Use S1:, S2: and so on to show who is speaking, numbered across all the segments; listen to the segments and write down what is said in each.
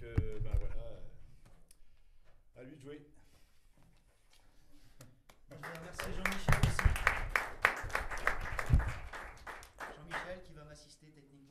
S1: Donc, euh, ben voilà. À lui de jouer.
S2: Je vais remercier Jean-Michel aussi. Jean-Michel qui va m'assister techniquement.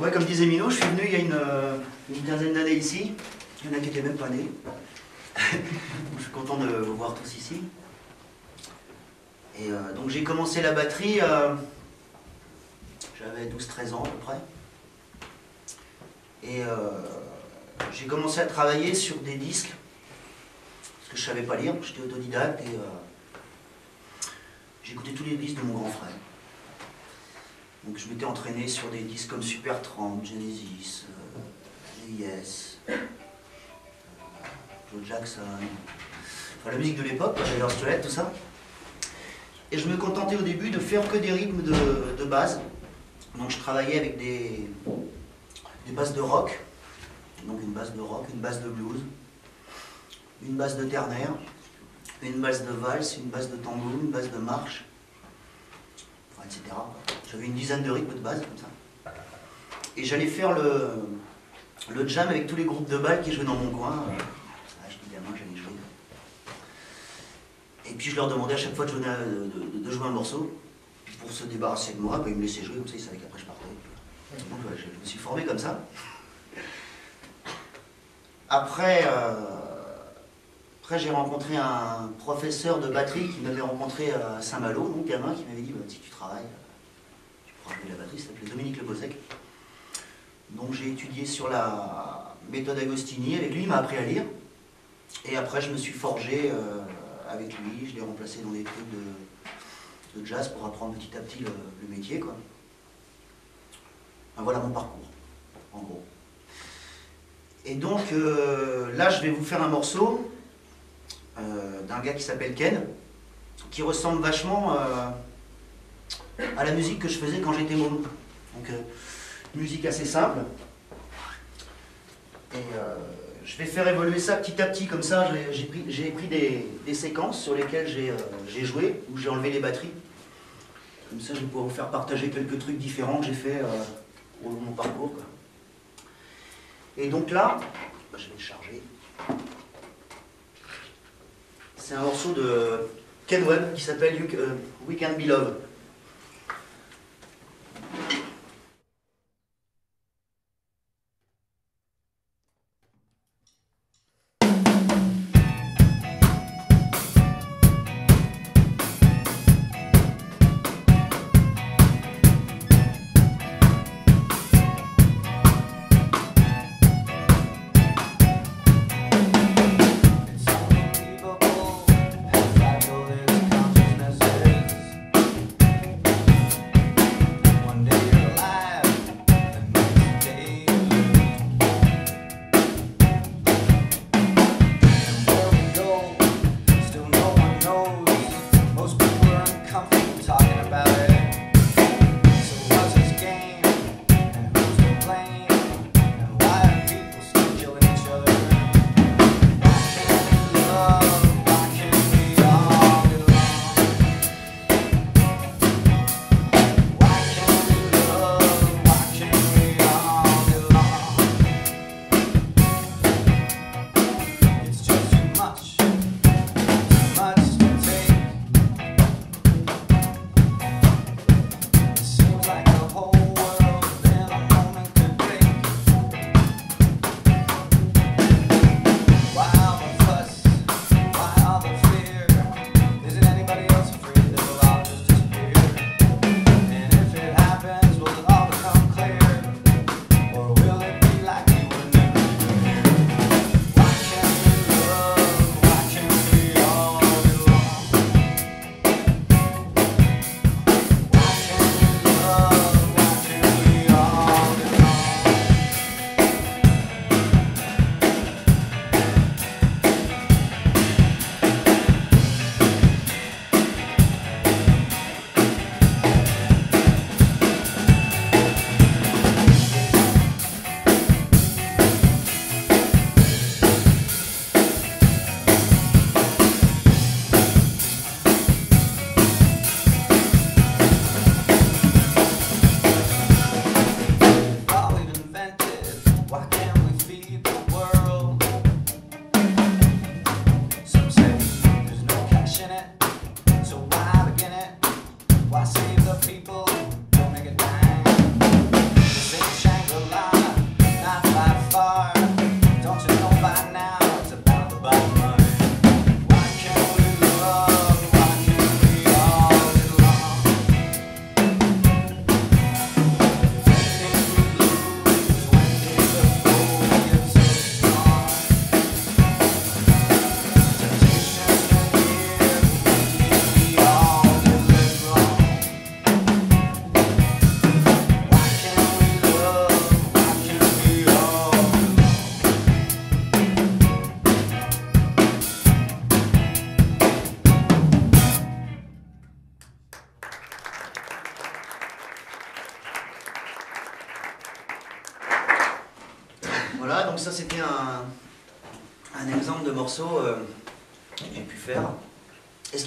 S2: Ouais, comme disait Mino, je suis venu il y a une, euh, une quinzaine d'années ici. Il y en a qui n'étaient même pas nés. je suis content de vous voir tous ici. Et euh, donc j'ai commencé la batterie, euh, j'avais 12-13 ans à peu près. Et j'ai commencé à travailler sur des disques, parce que je savais pas lire, j'étais autodidacte et j'écoutais tous les disques de mon grand frère. Donc je m'étais entraîné sur des disques comme Supertramp, Genesis, euh, Yes, euh, Joe Jackson, enfin la musique de l'époque, Taylor Swift, tout ça. Et je me contentais au début de faire que des rythmes de, de base. Donc je travaillais avec des, bases de rock, donc une base de rock, une base de blues, une base de ternaire, une base de valse, une base de tango, une base de marche, etc. J'avais une dizaine de rythmes de base comme ça. Et j'allais faire le, le jam avec tous les groupes de balles qui jouaient dans mon coin. Ah, j'étais gamin, j'allais jouer. Et puis je leur demandais à chaque fois de jouer, un- de, de- de jouer un morceau. Puis pour se débarrasser de moi, bah, ils me laissaient jouer, comme ça ils savaient qu'après je partais. Donc ouais, je je me suis formé comme ça. Après, euh, après j'ai rencontré un professeur de batterie qui m'avait rencontré à Saint-Malo, donc gamin, qui m'avait dit bah, si tu travailles, euh, tu pourras jouer la batterie, il s'appelait Dominique Le Bozec. Donc j'ai étudié sur la méthode Agostini, avec lui il m'a appris à lire. Et après je me suis forgé euh, avec lui, je l'ai remplacé dans des trucs de, jazz pour apprendre petit à petit le, métier. Quoi. Ben, voilà mon parcours, en gros. Et donc euh, là, je vais vous faire un morceau euh, d'un gars qui s'appelle Ken, qui ressemble vachement euh, à la musique que je faisais quand j'étais môme. Donc, euh, musique assez simple. Et je vais faire évoluer ça petit à petit, comme ça, j'ai- pris, des, séquences sur lesquelles j'ai joué, où j'ai enlevé les batteries. Comme ça, je vais pouvoir vous faire partager quelques trucs différents que j'ai fait au long de mon parcours. Et donc là, bah, je vais le charger. C'est un morceau de Ken Webb qui s'appelle euh, We Can Be Love.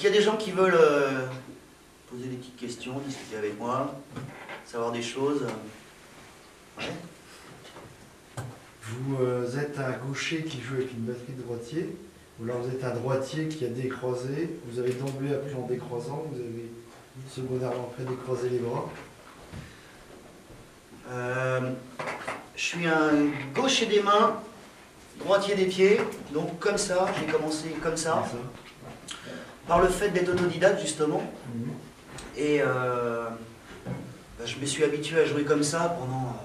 S2: Qu'il y a des gens qui veulent euh, poser des petites questions, discuter avec moi, savoir des choses. Ouais.
S3: Vous euh, êtes un gaucher qui joue avec une batterie de droitier, ou alors vous êtes un droitier qui a décroisé, vous avez d'emblée appris en décroisant, vous avez secondairement après décroisé les bras.
S2: Euh, je suis un gaucher des mains, droitier des pieds, donc comme ça, j'ai commencé comme ça, par le fait d'être autodidacte justement,
S3: Mhm.
S2: et euh, bah, je me suis habitué à jouer comme ça pendant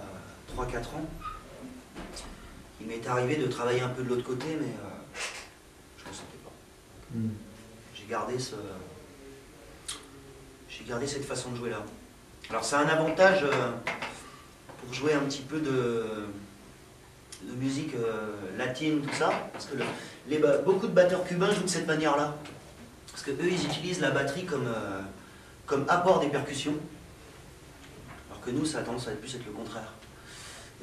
S2: 3-4 ans. Il m'est arrivé de travailler un peu de l'autre côté, mais euh, je ne le sentais pas.
S3: Mhm.
S2: J'ai gardé ce. J'ai gardé cette façon de jouer là. Alors ça a un avantage euh, pour jouer un petit peu de, de musique euh, latine, tout ça, parce que le- les, beaucoup de batteurs cubains jouent de cette manière-là. Parce que eux, ils utilisent la batterie comme, euh, comme apport des percussions. Alors que nous, ça a tendance à plus être le contraire.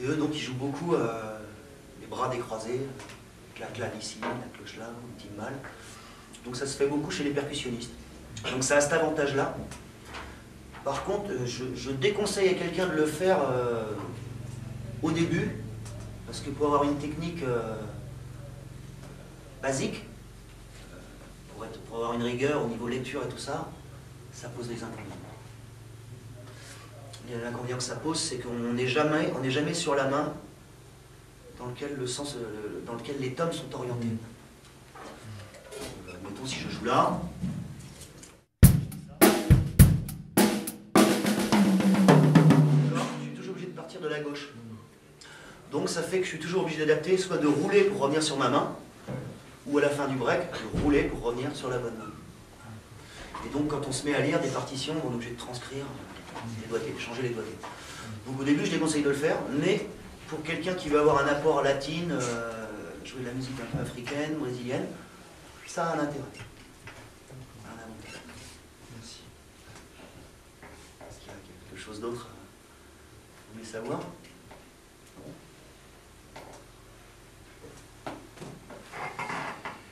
S2: Et eux, donc, ils jouent beaucoup euh, les bras décroisés, la clavicine, la cloche là, le timbal. Donc ça se fait beaucoup chez les percussionnistes. Donc ça a cet avantage-là. Par contre, euh, je, déconseille à quelqu'un de le faire au début, parce que pour avoir une technique basique, pour, être- pour avoir une rigueur au niveau lecture et tout ça, ça pose des inconvénients. L'inconvénient que ça pose, c'est qu'on n'est jamais, on jamais sur la main dans lequel le sens, euh, dans lequel les tomes sont orientés. Euh, mettons si je joue là. Je suis toujours obligé de partir de la gauche. Donc ça fait que je suis toujours obligé d'adapter, soit de rouler pour revenir sur ma main, ou à la fin du break, de rouler pour revenir sur la bonne main. Et donc quand on se met à lire des partitions, on est obligé de transcrire les doigtés, changer les doigtés. Donc au début je déconseille de le faire, mais pour quelqu'un qui veut avoir un apport latine, euh, jouer de la musique un peu africaine, brésilienne, ça a un intérêt. Un avantage.
S3: Merci.
S2: Est-ce qu'il y a quelque chose d'autre Vous voulez savoir Non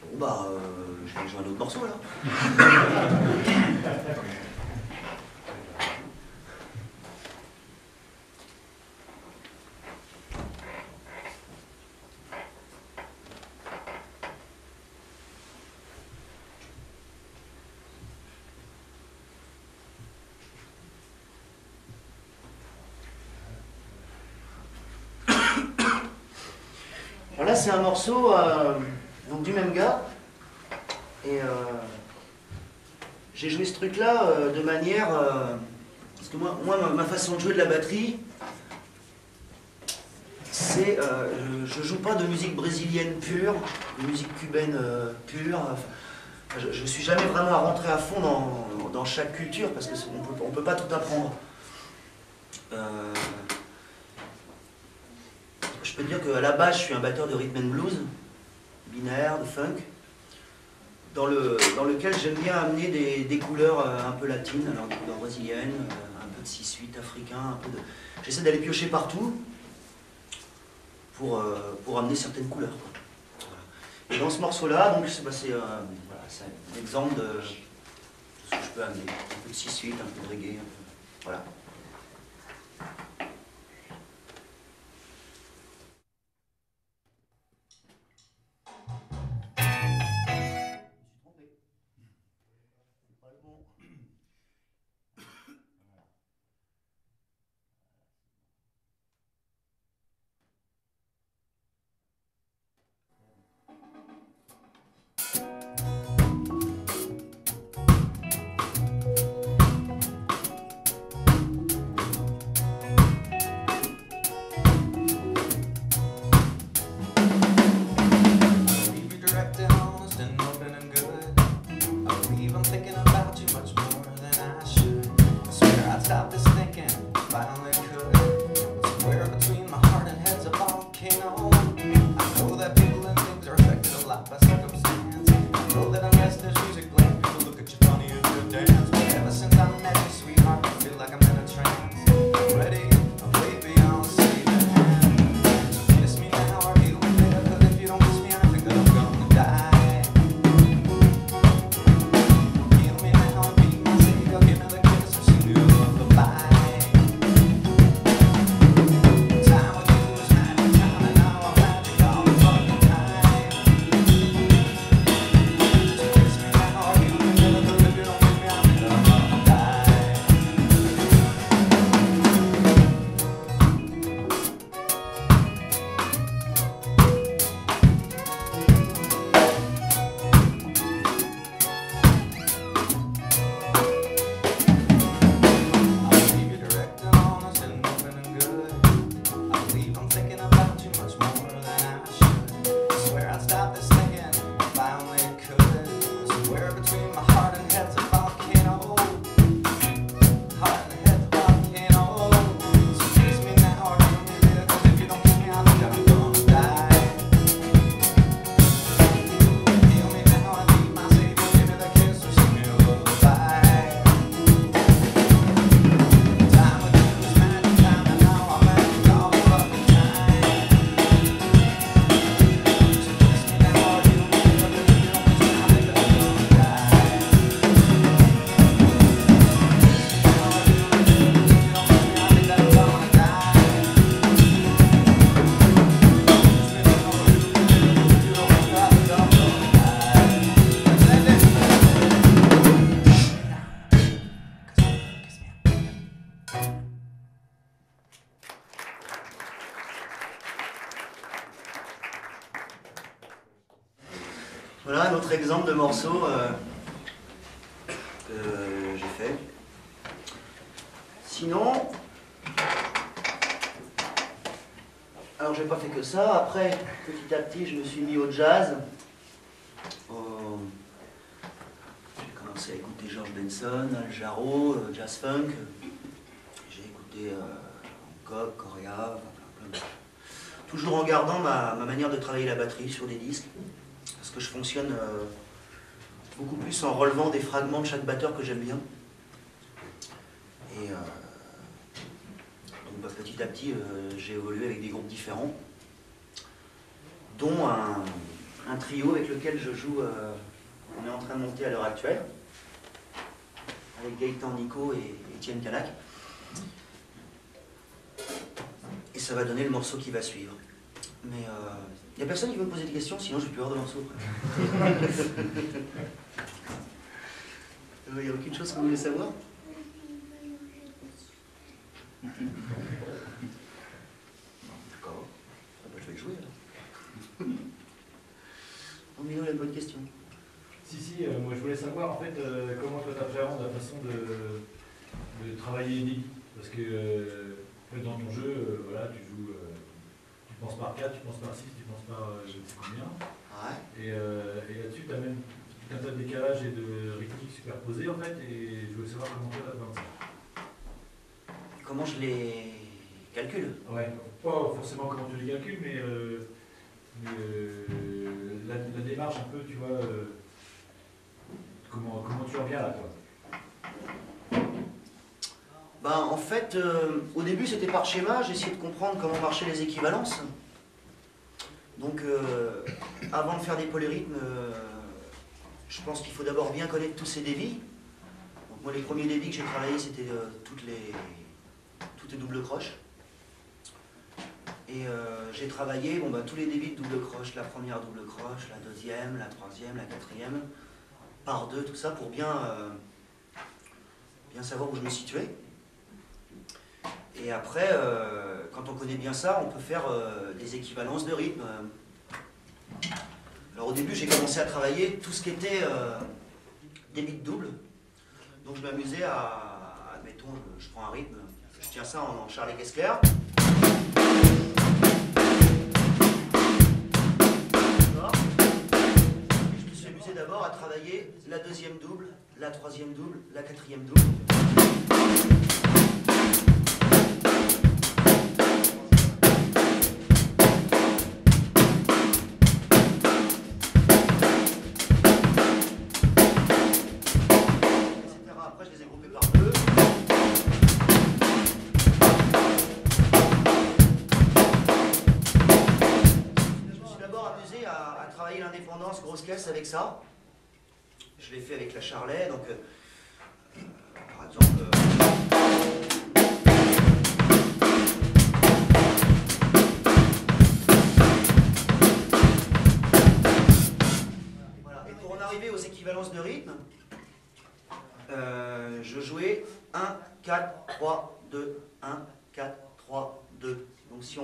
S2: Bon bah, euh, je vais jouer un autre morceau là. Alors là, c'est un morceau euh, du même gars. Et euh, j'ai joué ce truc-là euh, de manière. euh, parce que moi, moi ma, façon de jouer de la batterie, c'est. je, joue pas de musique brésilienne pure, de musique cubaine pure. Je, je suis jamais vraiment à rentrer à fond dans, dans chaque culture parce qu'on peut, on peut pas tout apprendre. Je peux dire qu'à la base, je suis un batteur de rhythm and blues, binaire, de funk, dans, le, dans lequel j'aime bien amener des, des couleurs euh, un peu latines, alors des couleurs brésiliennes, euh, un peu de 6-8 africain, un peu de... J'essaie d'aller piocher partout pour, euh, pour amener certaines couleurs. Et dans ce morceau-là, c'est un exemple de, de ce que je peux amener. Un peu de 6-8, un peu de reggae, un peu- voilà. Voilà un autre exemple de morceau euh, que j'ai fait. Sinon, alors j'ai pas fait que ça. Après, petit à petit, je me suis mis au jazz. J'ai commencé à écouter George Benson, Al Jarreau, euh, jazz funk. J'ai écouté euh, Hancock, de Toujours en gardant ma, ma manière de travailler la batterie sur des disques. Que je fonctionne euh, beaucoup plus en relevant des fragments de chaque batteur que j'aime bien. Et euh, donc bah, petit à petit, euh, j'ai évolué avec des groupes différents, dont un, un trio avec lequel je joue, on est en train de monter à l'heure actuelle, avec Gaëtan Nico et Étienne Canac. Et ça va donner le morceau qui va suivre. Mais il n'y a personne qui veut me poser des questions, sinon je vais plus avoir de morceaux. Il n'y a aucune chose que vous voulez savoir? D'accord. Ah bah, je vais jouer alors. Oh, Mino, il a une bonne question.
S1: Si, si, euh, moi je voulais savoir en fait euh, comment toi t'appréhendes la façon de, de travailler débits. Parce que euh, en fait, dans ton jeu, euh, voilà, euh, tu penses par 4, tu penses par 6, tu penses par euh, je ne sais combien.
S2: Ouais.
S1: Et, euh, et là-dessus, tu as même tout un tas de décalages et de rythmiques superposés en fait. Et je voulais savoir comment toi t'appréhendes ça.
S2: Comment je les calcule?
S1: Ouais, pas forcément comment tu les calcules, mais, euh, mais, euh, la, la démarche un peu, tu vois, euh, comment, comment tu en viens là, quoi.
S2: Ben, en fait, euh, au début, c'était par schéma. J'essayais de comprendre comment marchaient les équivalences. Donc, euh, avant de faire des polyrythmes, euh, je pense qu'il faut d'abord bien connaître tous ces débits. Donc, moi, les premiers débits que j'ai travaillés, c'était toutes les toutes les doubles croches. Et j'ai travaillé bon, bah, tous les débits de double croche, la première double croche, la deuxième, la troisième, la quatrième, par deux, tout ça, pour bien, bien savoir où je me situais. Et après, euh, quand on connaît bien ça, on peut faire euh, des équivalences de rythme. Alors au début, j'ai commencé à travailler tout ce qui était euh, des bits doubles. Donc je m'amusais à, admettons, je, prends un rythme, je tiens ça en, en Charlie Kessler. D'accord Je me suis amusé d'abord à travailler la deuxième double, la troisième double, la quatrième double.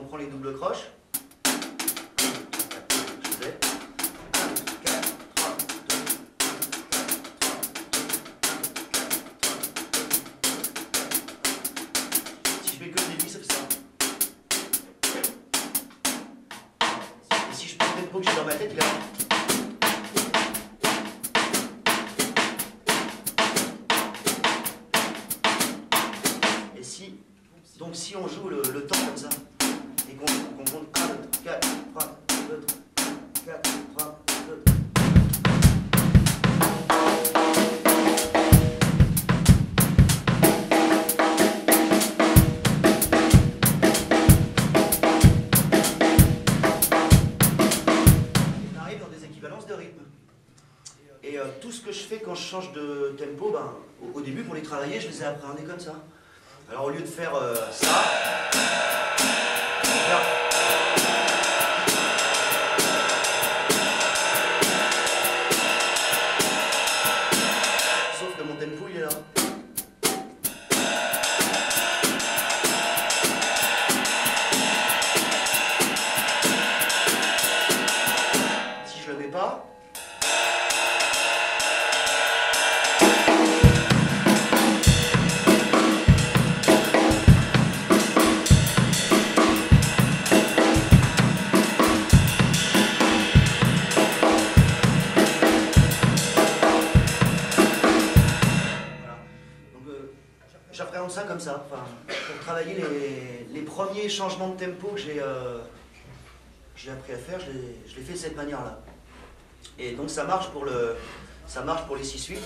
S2: Prend les doubles croches, manière-là. Et donc ça marche pour le, ça marche pour les 6-8.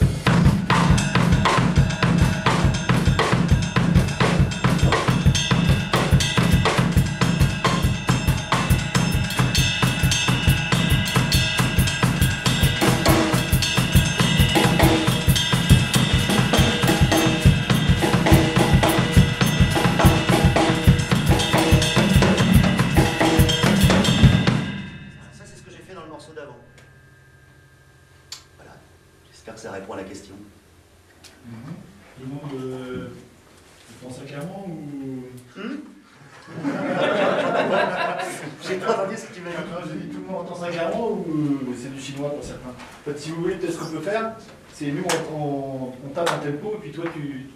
S1: En fait, si vous voulez, peut-être ce qu'on peut faire, c'est nous, on, on- on tape un tempo et puis toi, tu,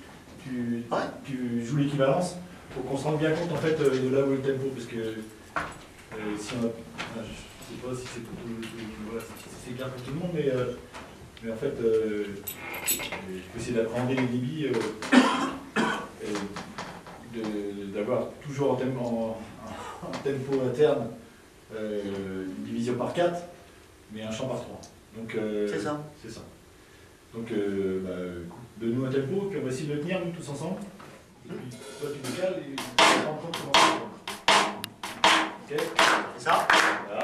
S1: tu,
S2: Ouais.
S1: tu joues l'équivalence pour qu'on se rende bien compte en fait euh, de là où est le tempo. Parce que euh, si on a. enfin, je sais pas si c'est voilà, si clair pour tout le monde, mais, euh, mais en fait, euh, je peux essayer d'appréhender les débits. d'avoir toujours en, en- en tempo interne une division par 4, mais un champ par 3. Donc, euh,
S2: C'est ça.
S1: C'est ça. Donc, euh, bah, donne-nous un tempo, puis on va essayer de le tenir, nous, tous ensemble. Et puis, toi, tu décales et tu te rends compte comment ça. Ok?
S2: C'est ça?
S1: Voilà.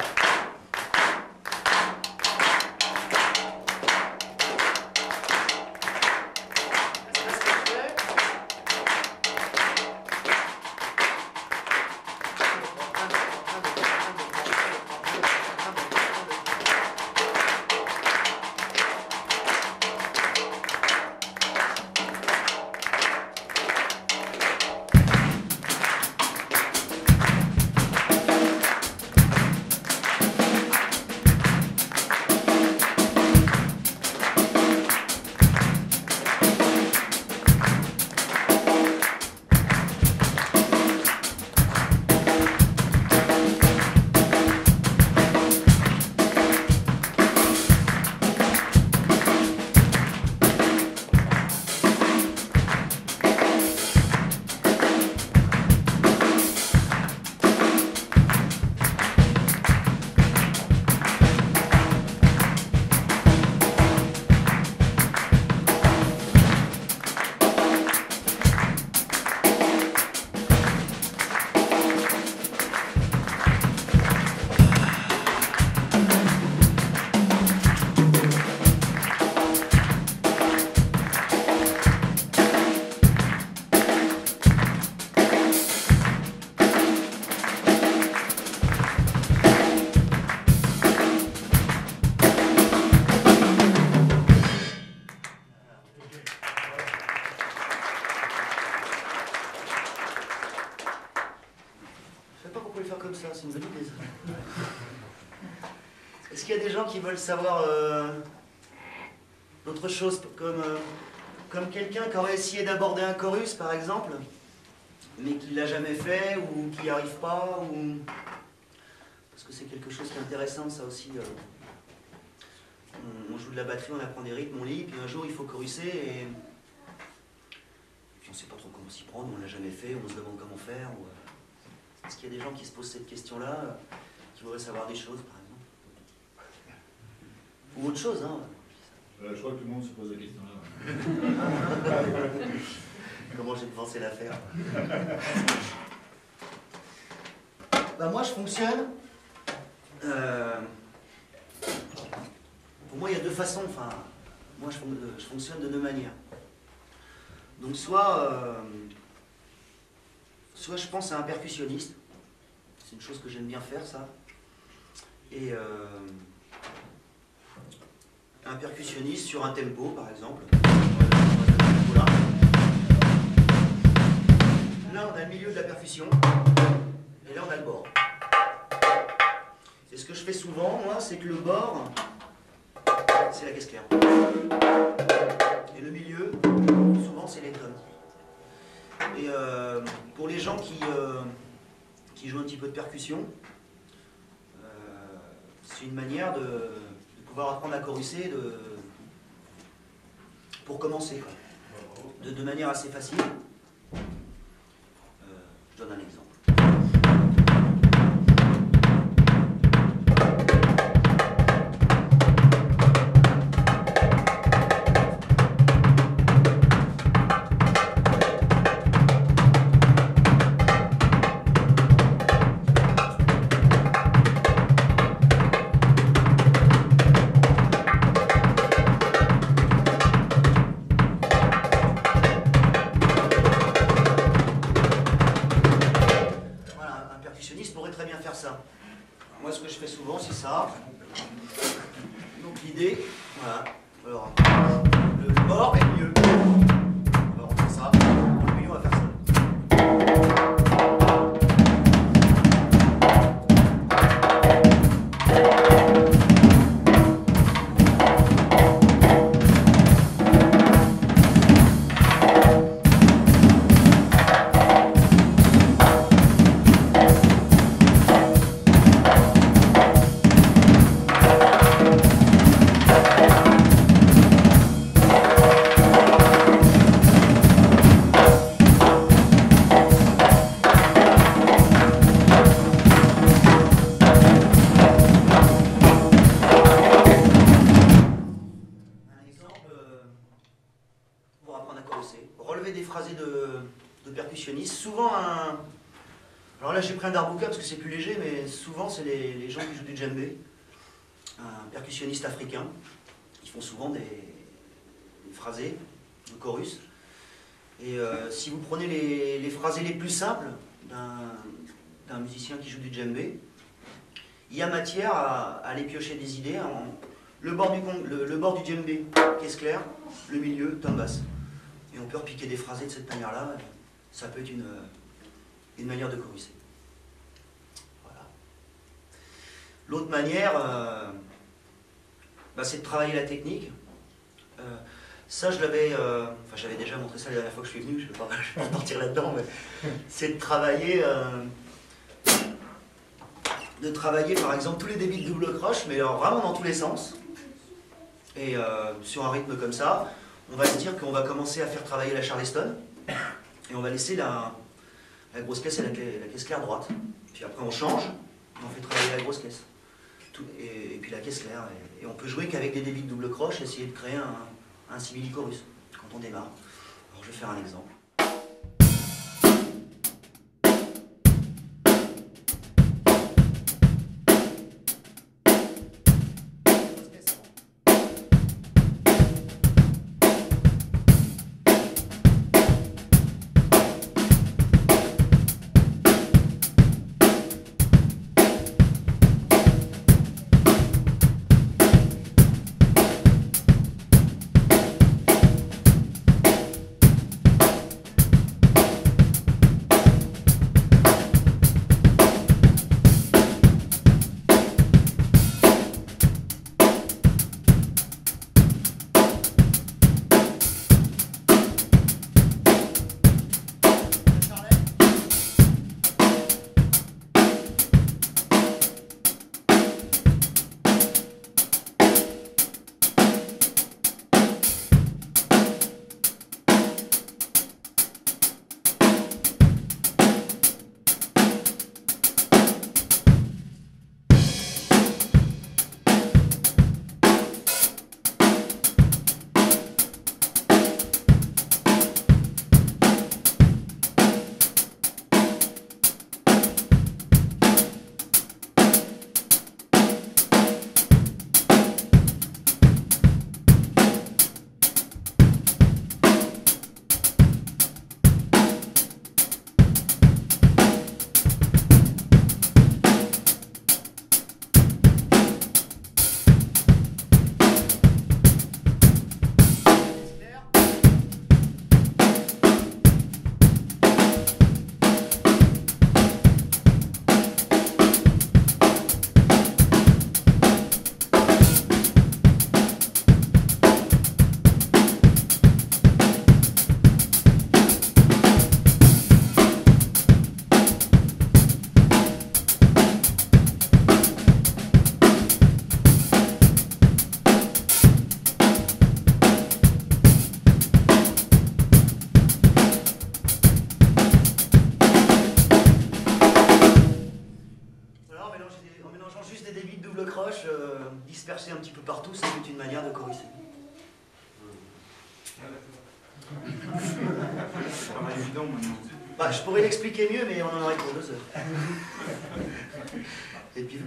S2: Veulent savoir euh, d'autres choses, comme, euh, comme quelqu'un qui aurait essayé d'aborder un chorus par exemple, mais qui l'a jamais fait ou qui n'y arrive pas ou... Parce que c'est quelque chose qui est intéressant ça aussi. euh. On, joue de la batterie, on apprend des rythmes, on lit, puis un jour il faut choruser et... Puis on sait pas trop comment s'y prendre, on l'a jamais fait, on se demande comment faire. Euh, Est-ce qu'il y a des gens qui se posent cette question-là, euh, qui voudraient savoir des choses, Ou autre chose, hein
S1: Euh, je crois que tout le monde se pose la question là.
S2: Comment j'ai pensé la faire? Bah moi, je fonctionne... euh, Pour moi, il y a deux façons. Enfin, moi, je fonctionne de deux manières. Donc, soit... euh, Soit je pense à un percussionniste. C'est une chose que j'aime bien faire, ça. Et euh, un percussionniste sur un tempo, par exemple. Là, on a le milieu de la percussion. Et là, on a le bord. Et ce que je fais souvent, moi, c'est que le bord, c'est la caisse claire. Et le milieu, souvent, c'est les tones. Et euh, pour les gens qui, euh, qui jouent un petit peu de percussion, euh, c'est une manière de pouvoir apprendre à choruser de, pour commencer. De, de manière assez facile. Euh, je donne un exemple. Darbuka parce que c'est plus léger, mais souvent c'est les, gens qui jouent du djembé. Un percussionniste africain. Ils font souvent des, des phrasés de chorus. Et euh, si vous prenez les, les phrasés les plus simples d'un musicien qui joue du djembé, il y a matière à, aller piocher des idées en, le bord du, le, le bord du caisse claire, le milieu, tom basse. Et on peut repiquer des phrasés de cette manière-là. Ça peut être une, manière de chorisser. Voilà. L'autre manière, euh, bah, c'est de travailler la technique. Euh, ça, je l'avais, euh, j'avais déjà montré ça la dernière fois que je suis venu. Je ne vais pas, partir là-dedans, mais c'est de travailler. de travailler par exemple tous les débits de double croche, mais alors vraiment dans tous les sens. Et sur un rythme comme ça, on va se dire qu'on va commencer à faire travailler la charleston, et on va laisser la, grosse caisse et la, la caisse claire droite. Puis après on change, et on fait travailler la grosse caisse. Et, puis la caisse claire. Et, on peut jouer qu'avec des débits de double croche, essayer de créer un, un quand on démarre. Alors je vais faire un exemple.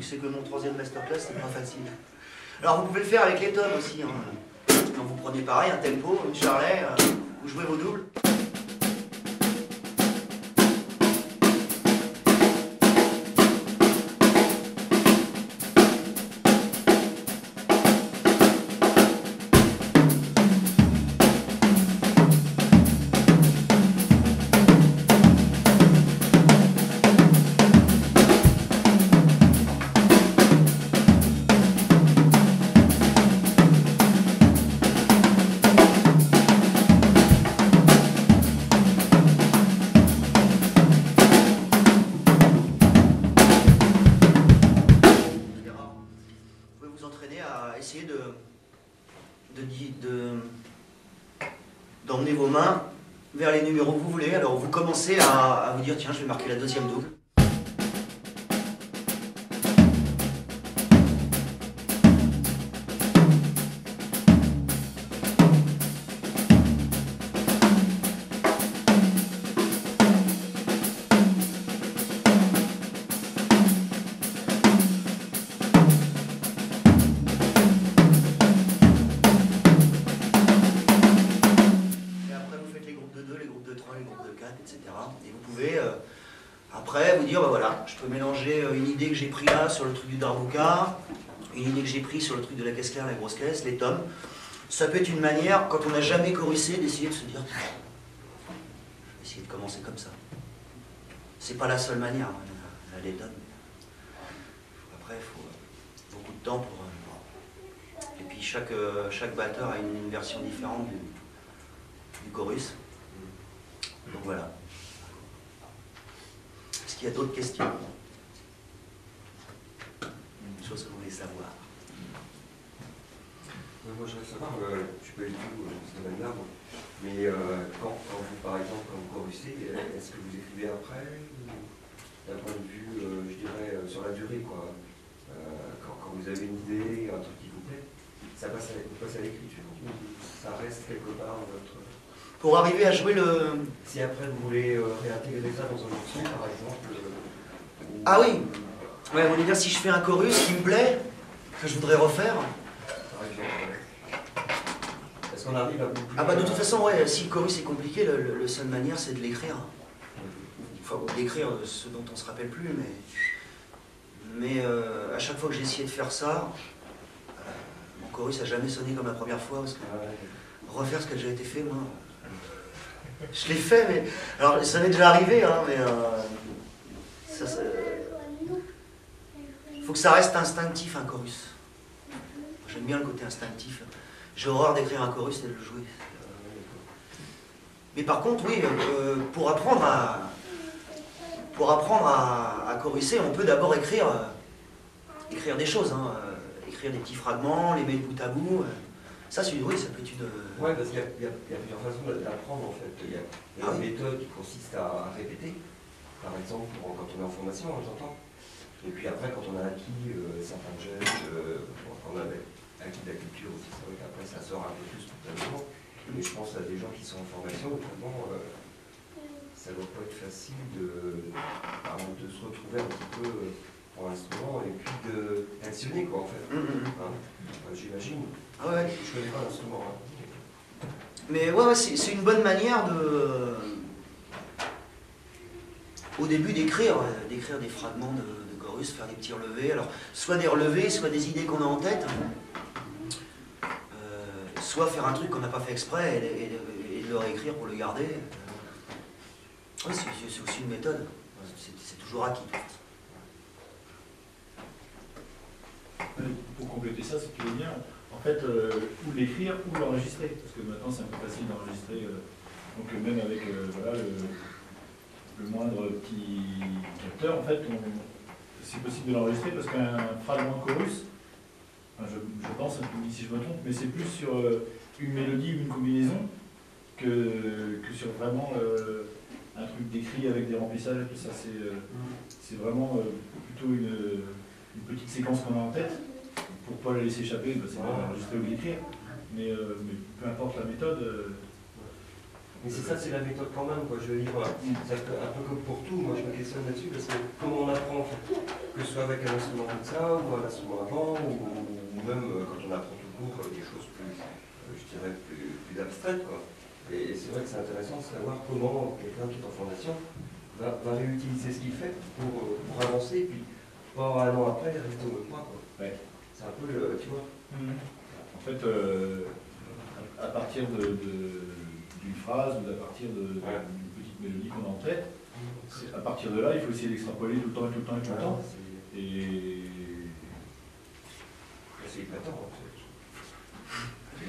S4: C'est
S2: que mon troisième masterclass, c'est pas facile. Alors vous pouvez le faire avec les tomes aussi. Hein. Vous prenez pareil, un tempo, une charlet, euh, vous jouez vos doubles. Je vais marquer la deuxième double. Le truc du Darbuka, une idée que j'ai pris sur le truc de la caisse claire, la grosse caisse, les tomes. Ça peut être une manière, quand on n'a jamais chorissé, d'essayer de se dire, essayer de commencer comme ça. C'est pas la seule manière, hein, les tomes. Après, il faut euh, beaucoup de temps pour... euh, et puis chaque, euh, chaque batteur a une version différente du, du chorus. Donc voilà. Est-ce qu'il y a d'autres questions? Chose que vous voulez savoir.
S5: Moi, je voudrais savoir, euh, je peux être tout dans ce domaine-là, moi. mais euh, quand, quand vous, par exemple, quand vous chorissez, euh, est-ce que vous écrivez après D'un point de vue, euh, je dirais, sur la durée, quoi. Quand, quand vous avez une idée, un truc qui vous plaît, ça passe à, à l'écriture ça reste quelque part dans votre...
S2: Pour arriver à jouer le...
S5: Si après vous voulez euh, réintégrer ça dans un morceau, par exemple... euh, ou-
S2: Ah oui Ouais, vous voulez dire si je fais un chorus qui me plaît, que je voudrais refaire.
S5: Est-ce qu'on arrive à
S2: Ah bah de toute
S5: euh,
S2: façon, ouais, si le chorus est compliqué, le, le- le seule manière c'est de l'écrire. Enfin, ou d'écrire ce dont on se rappelle plus, mais... Mais euh, à chaque fois que j'ai essayé de faire ça, euh, mon chorus a jamais sonné comme la première fois, parce que
S5: ah
S2: refaire ce qui a déjà été fait, moi. Je l'ai fait, mais. Alors, ça m'est déjà arrivé, hein, mais. euh, ça, ça- faut que ça reste instinctif, un chorus. J'aime bien le côté instinctif. J'ai horreur d'écrire un chorus et de le jouer. Mais par contre, oui, euh, pour apprendre à. Pour apprendre à, à chorisser, on peut d'abord écrire, euh, écrire des choses, hein, euh, écrire des petits fragments, les mettre bout à bout. Ça, c'est oui, ça peut être une.
S5: Ouais, parce qu'il y, a- y y plusieurs façons d'apprendre en fait. Il y a, il y a
S2: Ah
S5: une
S2: oui.
S5: méthode qui consiste à, à répéter, par exemple pour- quand on est en formation, hein, j'entends. Et puis après, quand on a acquis euh, certains gestes, euh, quand on a acquis de la culture aussi, c'est vrai qu'après ça sort un peu plus spontanément. Mais je pense à des gens qui sont en formation, vraiment, euh, ça doit pas être facile de, se retrouver un petit peu pour l'instrument et puis de d'actionner quoi en fait.
S2: Hum, hum, hum.
S5: Hein. J'imagine.
S2: Ah ouais.
S5: Je connais pas l'instrument. hein.
S2: Mais ouais, ouais, c'est une bonne manière de. Au début d'écrire, d'écrire des fragments de, faire des petits relevés. Alors, soit des relevés, soit des idées qu'on a en tête. Euh, soit faire un truc qu'on n'a pas fait exprès et, le réécrire pour le garder. Oui, c'est aussi une méthode. C'est toujours acquis.
S1: Euh, Pour compléter ça, si tu bien, en fait, euh, ou l'écrire ou l'enregistrer, parce que maintenant c'est un peu facile d'enregistrer, euh, donc euh, même avec euh, voilà, le, le moindre petit capteur, en fait, on- c'est possible de l'enregistrer parce qu'un fragment de chorus, enfin, je, je pense, me si je me trompe, mais c'est plus sur euh, une mélodie ou une combinaison que, que sur vraiment euh, un truc d'écrit avec des remplissages et tout ça. C'est euh, vraiment plutôt une, une petite séquence qu'on a en tête. Pour pas la laisser échapper, bah, c'est pas d'enregistrer ou d'écrire. Mais, euh, mais peu importe la méthode. euh,
S5: Mais c'est ça, c'est la méthode quand même, quoi. Je veux dire, c'est un peu, comme pour tout, moi je me questionne là-dessus, parce que comment on apprend, que ce soit avec un instrument comme ça, ou un instrument avant, ou, même euh, quand on apprend tout court euh, des choses plus, euh, je dirais, plus, plus abstraites, quoi. Et, c'est vrai que c'est intéressant de savoir comment quelqu'un qui est en formation va, va réutiliser ce qu'il fait pour, euh, pour avancer, et puis pas un an après rester au même point, quoi.
S1: Ouais.
S5: C'est un peu le, tu vois.
S1: En fait, euh, à partir de, de- d'une phrase ou à partir
S5: Ouais.
S1: d'une petite mélodie qu'on a en tête, à partir de là, il faut essayer d'extrapoler tout le temps et tout le temps et tout le temps. Et
S5: c'est épatant, en fait.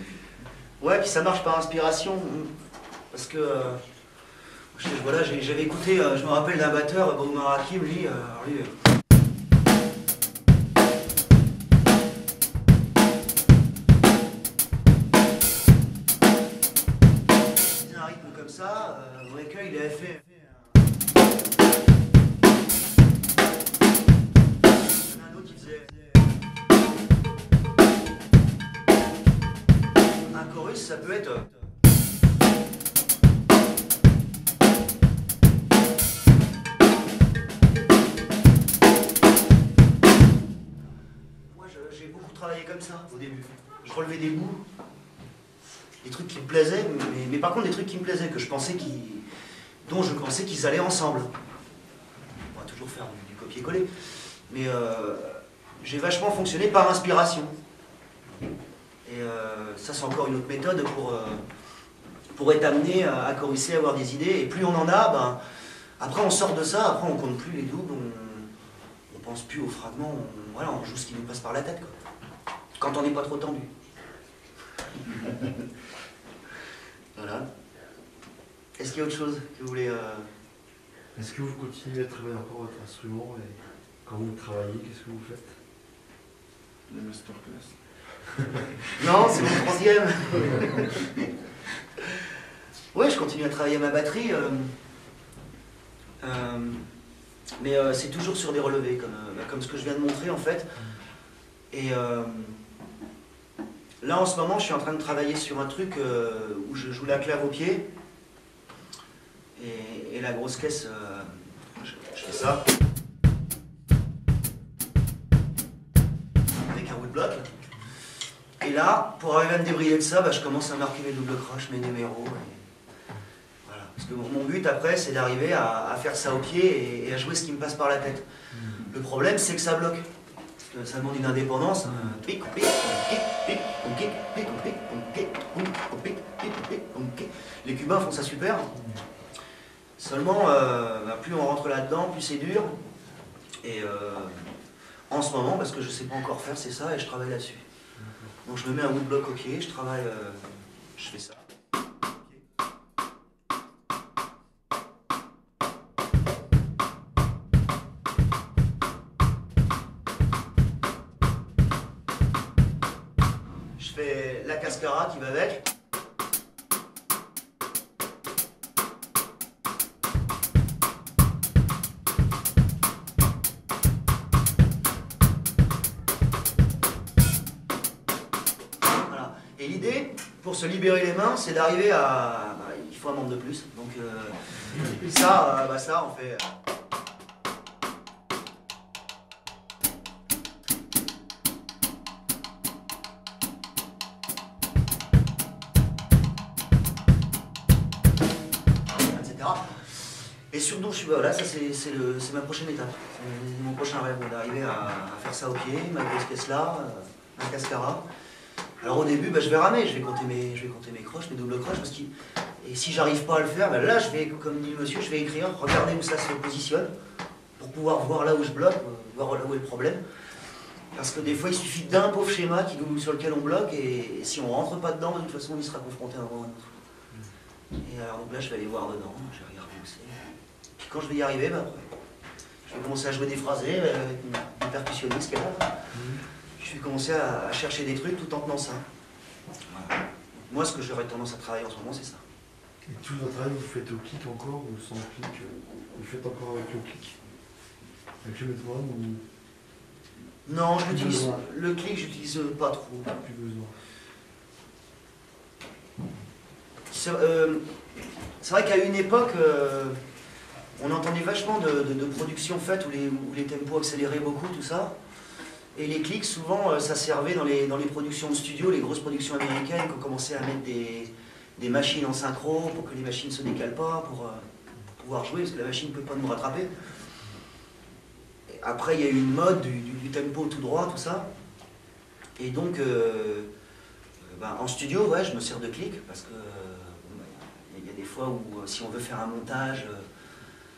S2: Ouais, puis ça marche par inspiration. Parce que. euh, je- voilà, j'avais écouté, euh, je me rappelle d'un batteur, Boumar Hakim, lui. euh, alors lui, ça peut être. euh, Moi, j'ai beaucoup travaillé comme ça au début. Je relevais des bouts, des trucs qui me plaisaient, mais, par contre des trucs qui me plaisaient, que je pensais dont je pensais qu'ils allaient ensemble. On va toujours faire du, du copier-coller, mais euh, j'ai vachement fonctionné par inspiration. Et euh, ça, c'est encore une autre méthode pour, euh, pour être amené à, à chorisser, à avoir des idées. Et plus on en a, ben, après on sort de ça, après on compte plus les doubles, on, on pense plus aux fragments, on, voilà, on joue ce qui nous passe par la tête. quoi. Quand on n'est pas trop tendu. voilà. Est-ce qu'il y a autre chose que vous voulez. euh,
S3: Est-ce que vous continuez à travailler encore votre instrument et quand vous travaillez, qu'est-ce que vous faites?
S4: Les masterclass.
S2: Non, c'est mon troisième. ouais, je continue à travailler ma batterie. euh, euh, mais euh, c'est toujours sur des relevés, comme, bah, comme ce que je viens de montrer en fait. Et là en ce moment, je suis en train de travailler sur un truc où je joue la clave au pied. Et, la grosse caisse, je, je fais ça. Avec un woodblock. Et là, pour arriver à me débrouiller de ça, bah, je commence à marquer mes doubles croches, mes numéros. et Voilà. Parce que mon but après, c'est d'arriver à, à faire ça au pied et, et à jouer ce qui me passe par la tête. Le problème, c'est que ça bloque. Parce que ça demande une indépendance. hein. Les Cubains font ça super. Seulement, euh, bah, plus on rentre là-dedans, plus c'est dur. Et euh, en ce moment, parce que je ne sais pas encore faire, c'est ça, et je travaille là-dessus. Donc je me mets un woodblock au pied, je travaille, euh, je fais ça. Je fais la cascara qui va avec. Pour se libérer les mains, c'est d'arriver à. bah, il faut un membre de plus. Donc euh, ça, euh, bah, ça, on fait. etc. Et surtout, je suis, voilà, ça c'est ma prochaine étape. C'est mon prochain rêve, d'arriver à, faire ça au pied, ma grosse caisse là, euh, un cascara. Alors au début, bah, je vais ramer, je vais compter mes, je vais compter mes croches, mes doubles croches, parce et si j'arrive pas à le faire, bah, là, je vais, comme dit le monsieur, je vais écrire, regarder où ça se positionne, pour pouvoir voir là où je bloque, voir là où est le problème. Parce que des fois, il suffit d'un pauvre schéma qui, sur lequel on bloque, et, si on rentre pas dedans, de toute façon, on y sera confronté à un moment ou un autre. Et alors donc là, je vais aller voir dedans, je vais regarder où c'est. Puis quand je vais y arriver, bah, je vais commencer à jouer des phrasés euh, avec une, percussionniste qui est là. Je vais commencer à, à chercher des trucs tout en tenant ça. Voilà. Moi, ce que j'aurais tendance à travailler en ce moment, c'est ça.
S3: Et tout votre travail, vous faites au clic encore ou sans clic euh, Vous faites encore avec le clic Avec le métronome ou
S2: Non, l'utilise. Le clic, j'utilise pas trop.
S3: plus besoin
S2: C'est euh, c'est vrai qu'à une époque, euh, on entendait vachement de, de, de productions faites où les, où les tempos accéléraient beaucoup, tout ça. Et les clics, souvent, euh, ça servait dans les, dans les productions de studio, les grosses productions américaines qui ont commencé à mettre des, des machines en synchro pour que les machines ne se décalent pas, pour, euh, pour pouvoir jouer, parce que la machine ne peut pas nous rattraper. Après, il y a eu une mode du, tempo tout droit, tout ça. Et donc, euh, ben, en studio, ouais, je me sers de clics parce que ben, il y, a- il des fois où, si on veut faire un montage,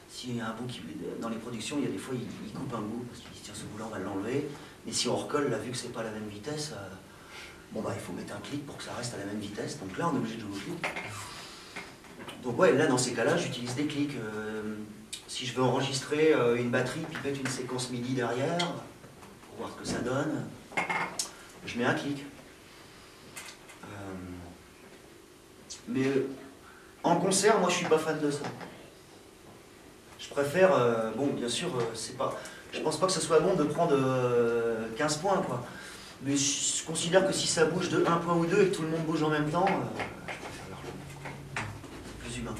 S2: s'il y a un bout qui. Dans les productions, il y a des fois, ils, ils coupent un bout parce qu'ils disent tiens, ce bout-là, on va l'enlever. Mais si on recolle, là, vu que c'est pas la même vitesse, euh, bon, bah, il faut mettre un clic pour que ça reste à la même vitesse. Donc là, on est obligé de jouer au clic. Donc, ouais, là, dans ces cas-là, j'utilise des clics. euh, si je veux enregistrer euh, une batterie, puis mettre une séquence MIDI derrière, pour voir ce que ça donne, je mets un clic. Mais en concert, moi je suis pas fan de ça. Je préfère, bon bien sûr, c'est pas. Je pense pas que ce soit bon de prendre euh, 15 points quoi. Mais je considère que si ça bouge de un point ou deux et que tout le monde bouge en même temps, euh, Plus humain.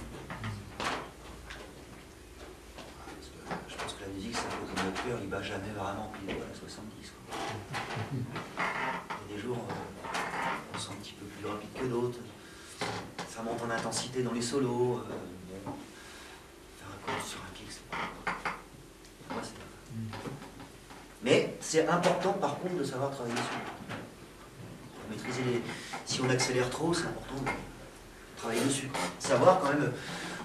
S2: Je pense que la musique, c'est un peu comme cœur, il bat jamais vraiment pile à 70. quoi. Il y a des jours, euh, on sent un petit peu plus rapide que d'autres. Ça monte en intensité dans les solos. euh. Faire un sur un kick, c'est pas. c'est- mais c'est important par contre de savoir travailler dessus. Maîtriser les. Si on accélère trop, c'est important de travailler dessus. Savoir quand même.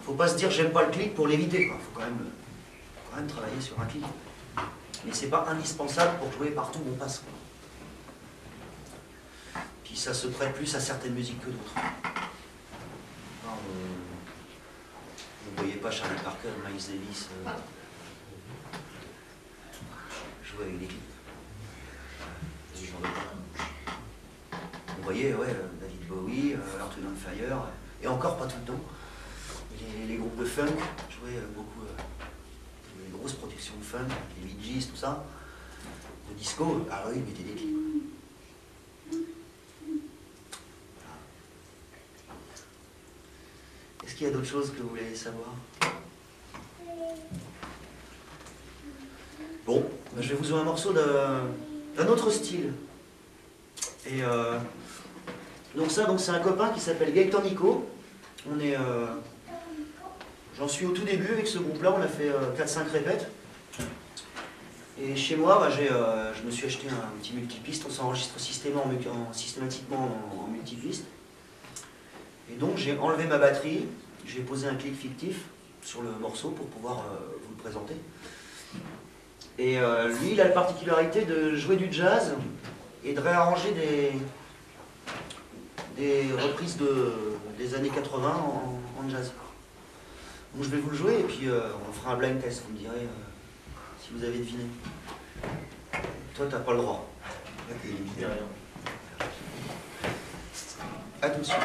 S2: Faut pas se dire j'aime pas le clic pour l'éviter. quoi. Faut quand même, quand même travailler sur un clic. Mais c'est pas indispensable pour jouer partout où on passe. Puis ça se prête plus à certaines musiques que d'autres. Euh, Vous ne voyez pas Charlie Parker, Miles Davis. euh, avec des clips. Genre de trucs. Vous voyez, ouais, euh, David Bowie, euh, and Fire, et encore pas tout le temps. Les, groupes de funk, jouaient euh, beaucoup, les grosses productions de funk, les Bee tout ça. Le disco, ah oui, ils mettaient des clips. Est-ce qu'il y a d'autres choses que vous voulez savoir? Bon, ben, je vais vous jouer un morceau d'un autre style. Et euh, donc ça, c'est un copain qui s'appelle Gaëtan Nico. On est, euh, j'en suis au tout début avec ce groupe-là. On a fait 4-5 répètes. Et chez moi, bah, euh, je me suis acheté un petit multipiste. On s'enregistre systématiquement en, multipiste. Et donc j'ai enlevé ma batterie. J'ai posé un clic fictif sur le morceau pour pouvoir euh, vous le présenter. Et euh, lui, il a la particularité de jouer du jazz et de réarranger des, des reprises de, des années 80 en, en jazz. Donc je vais vous le jouer et puis euh, on fera un blind test, vous me direz euh, si vous avez deviné. Toi, t'as pas le droit. Rien. À tout de suite.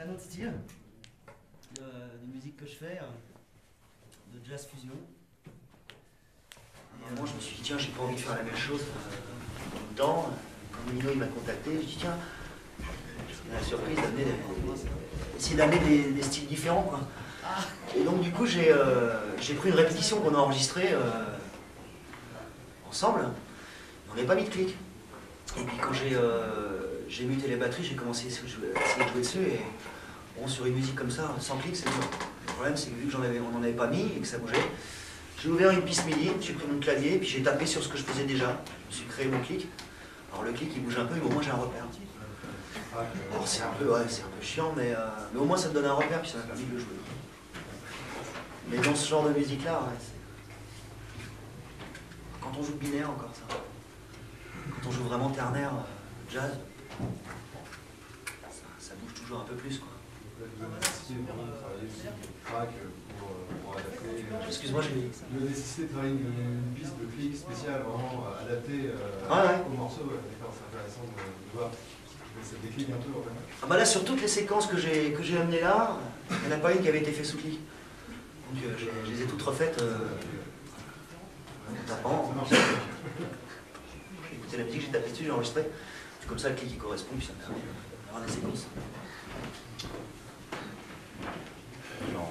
S2: C'est un autre style de, de musique que je fais, euh, de jazz fusion. Et, euh, moi je me suis dit tiens j'ai pas envie de faire la même chose euh, en même temps. Quand Mino il m'a contacté, je dis tiens, j'ai la surprise d'amener d'amener des, des styles différents quoi. Et donc du coup j'ai euh, j'ai pris une répétition qu'on a enregistrée euh, ensemble. On n'avait pas mis de clic. Et puis quand j'ai euh, j'ai muté les batteries, j'ai commencé à essayer de jouer essayer de jouer dessus. Et bon, sur une musique comme ça, sans clic, c'est dur. Le problème, c'est que vu que j'en on n'en avait pas mis et que ça bougeait, j'ai ouvert une piste MIDI, j'ai pris mon clavier, puis j'ai tapé sur ce que je faisais déjà. Je me suis créé mon clic. Alors le clic, il bouge un peu, mais au moins j'ai un repère. Alors c'est un peu, ouais, un peu chiant, mais, euh, mais au moins ça me donne un repère, puis ça m'a permis de le jouer. Mais dans ce genre de musique-là, quand on joue binaire encore ça. Quand on joue vraiment ternaire, euh, jazz, ça, ça bouge toujours un peu plus quoi. Excuse-moi, j'ai
S4: nécessité de travailler une, piste de clic spéciale, vraiment euh, adaptée euh, au morceau. D'accord, c'est intéressant de, voir. Ça déclic un peu en fait.
S2: Ah bah là sur toutes les séquences que j'ai que j'ai amenées là, il n'y en a pas une qui avait été faite sous clic. Donc euh, je les ai toutes refaites en tapant. J'ai écouté la musique, j'ai tapé dessus, j'ai enregistré. C'est comme ça le clic qui correspond, puis ça me permet d'avoir des séquences. Alors,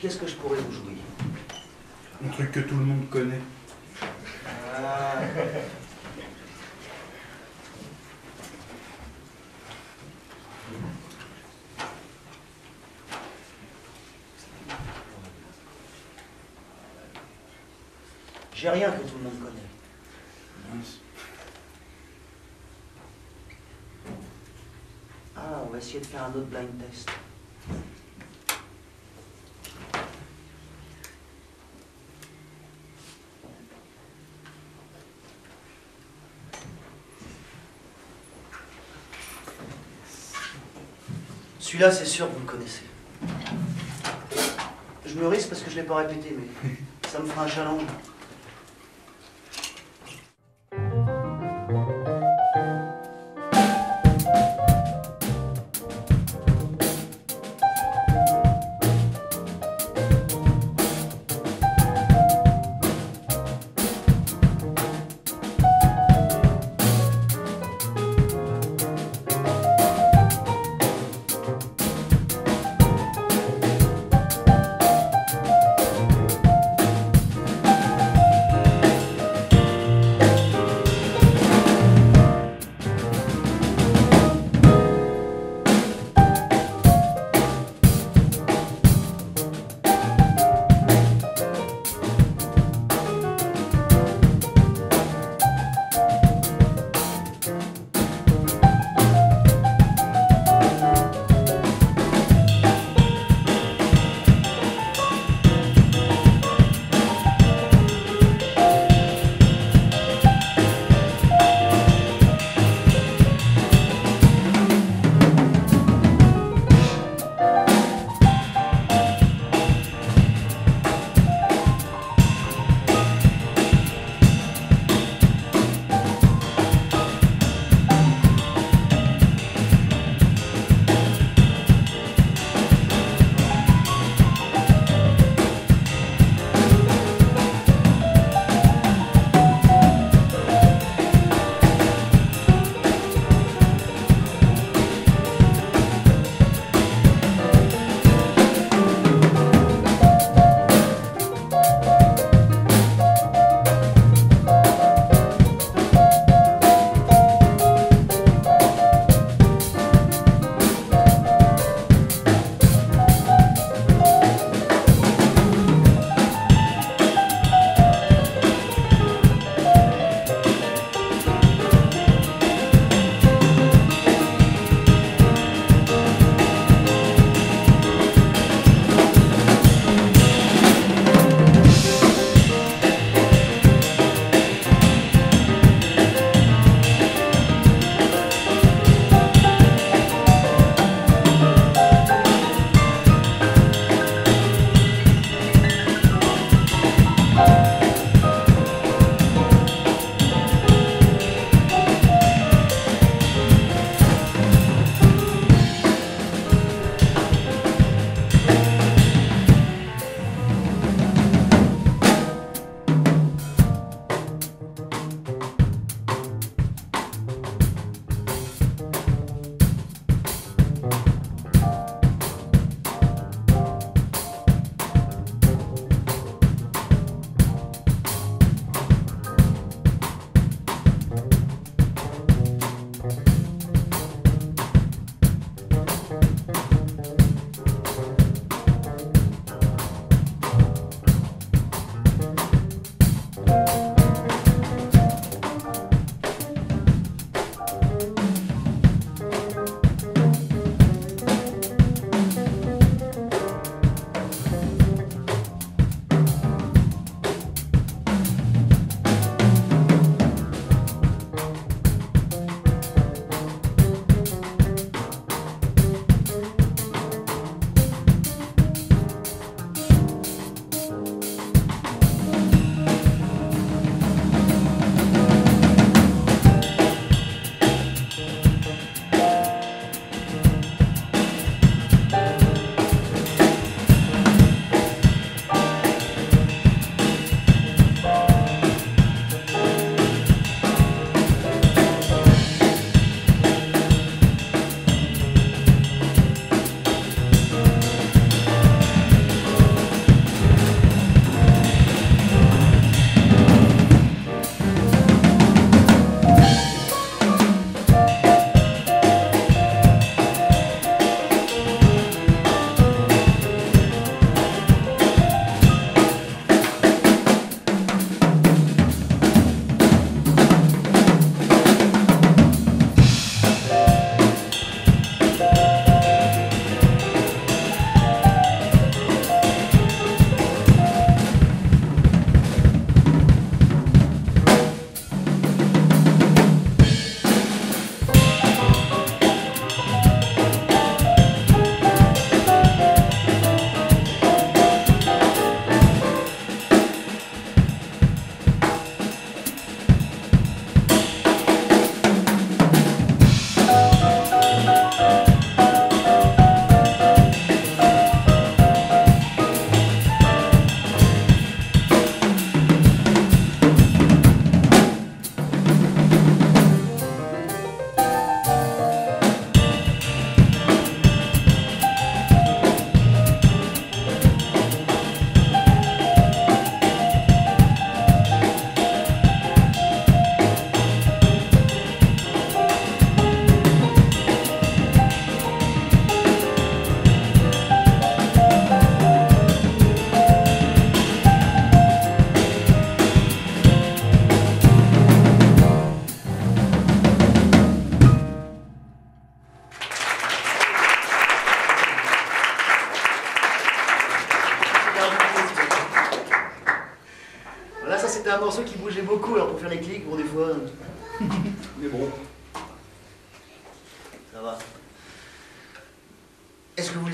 S2: Qu'est-ce que je pourrais vous jouer?
S6: Un truc que tout le monde connaît.
S2: Ah. J'ai rien que tout le monde connaît. Ah, on va essayer de faire un autre blind test. Celui-là, c'est sûr, vous le connaissez. Je me risque parce que je ne l'ai pas répété, mais ça me fera un challenge.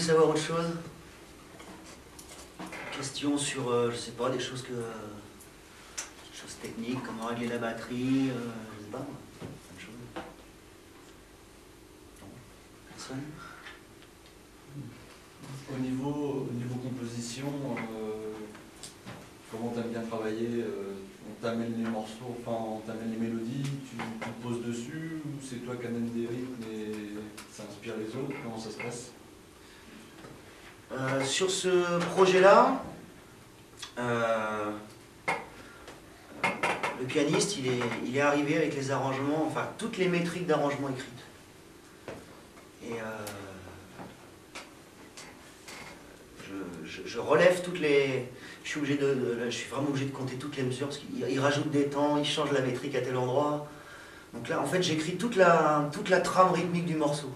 S2: Savoir autre chose? Question sur, euh, je sais pas, des choses que. des choses techniques, comment régler la batterie, euh, je sais pas, plein de choses. Personne?
S4: Au niveau, au niveau composition, euh, comment t'aimes bien travailler euh, On t'amène les morceaux, enfin on t'amène les mélodies, tu composes dessus ou c'est toi qui amènes des rythmes et ça inspire les autres Comment ça se passe?
S2: Euh, sur ce projet-là, euh, le pianiste, il est, arrivé avec les arrangements, enfin toutes les métriques d'arrangement écrites. Et euh, je, relève toutes les. Je suis, de, je suis vraiment obligé de compter toutes les mesures parce qu'il il rajoute des temps, il change la métrique à tel endroit. Donc là, en fait, j'écris toute toute la trame rythmique du morceau.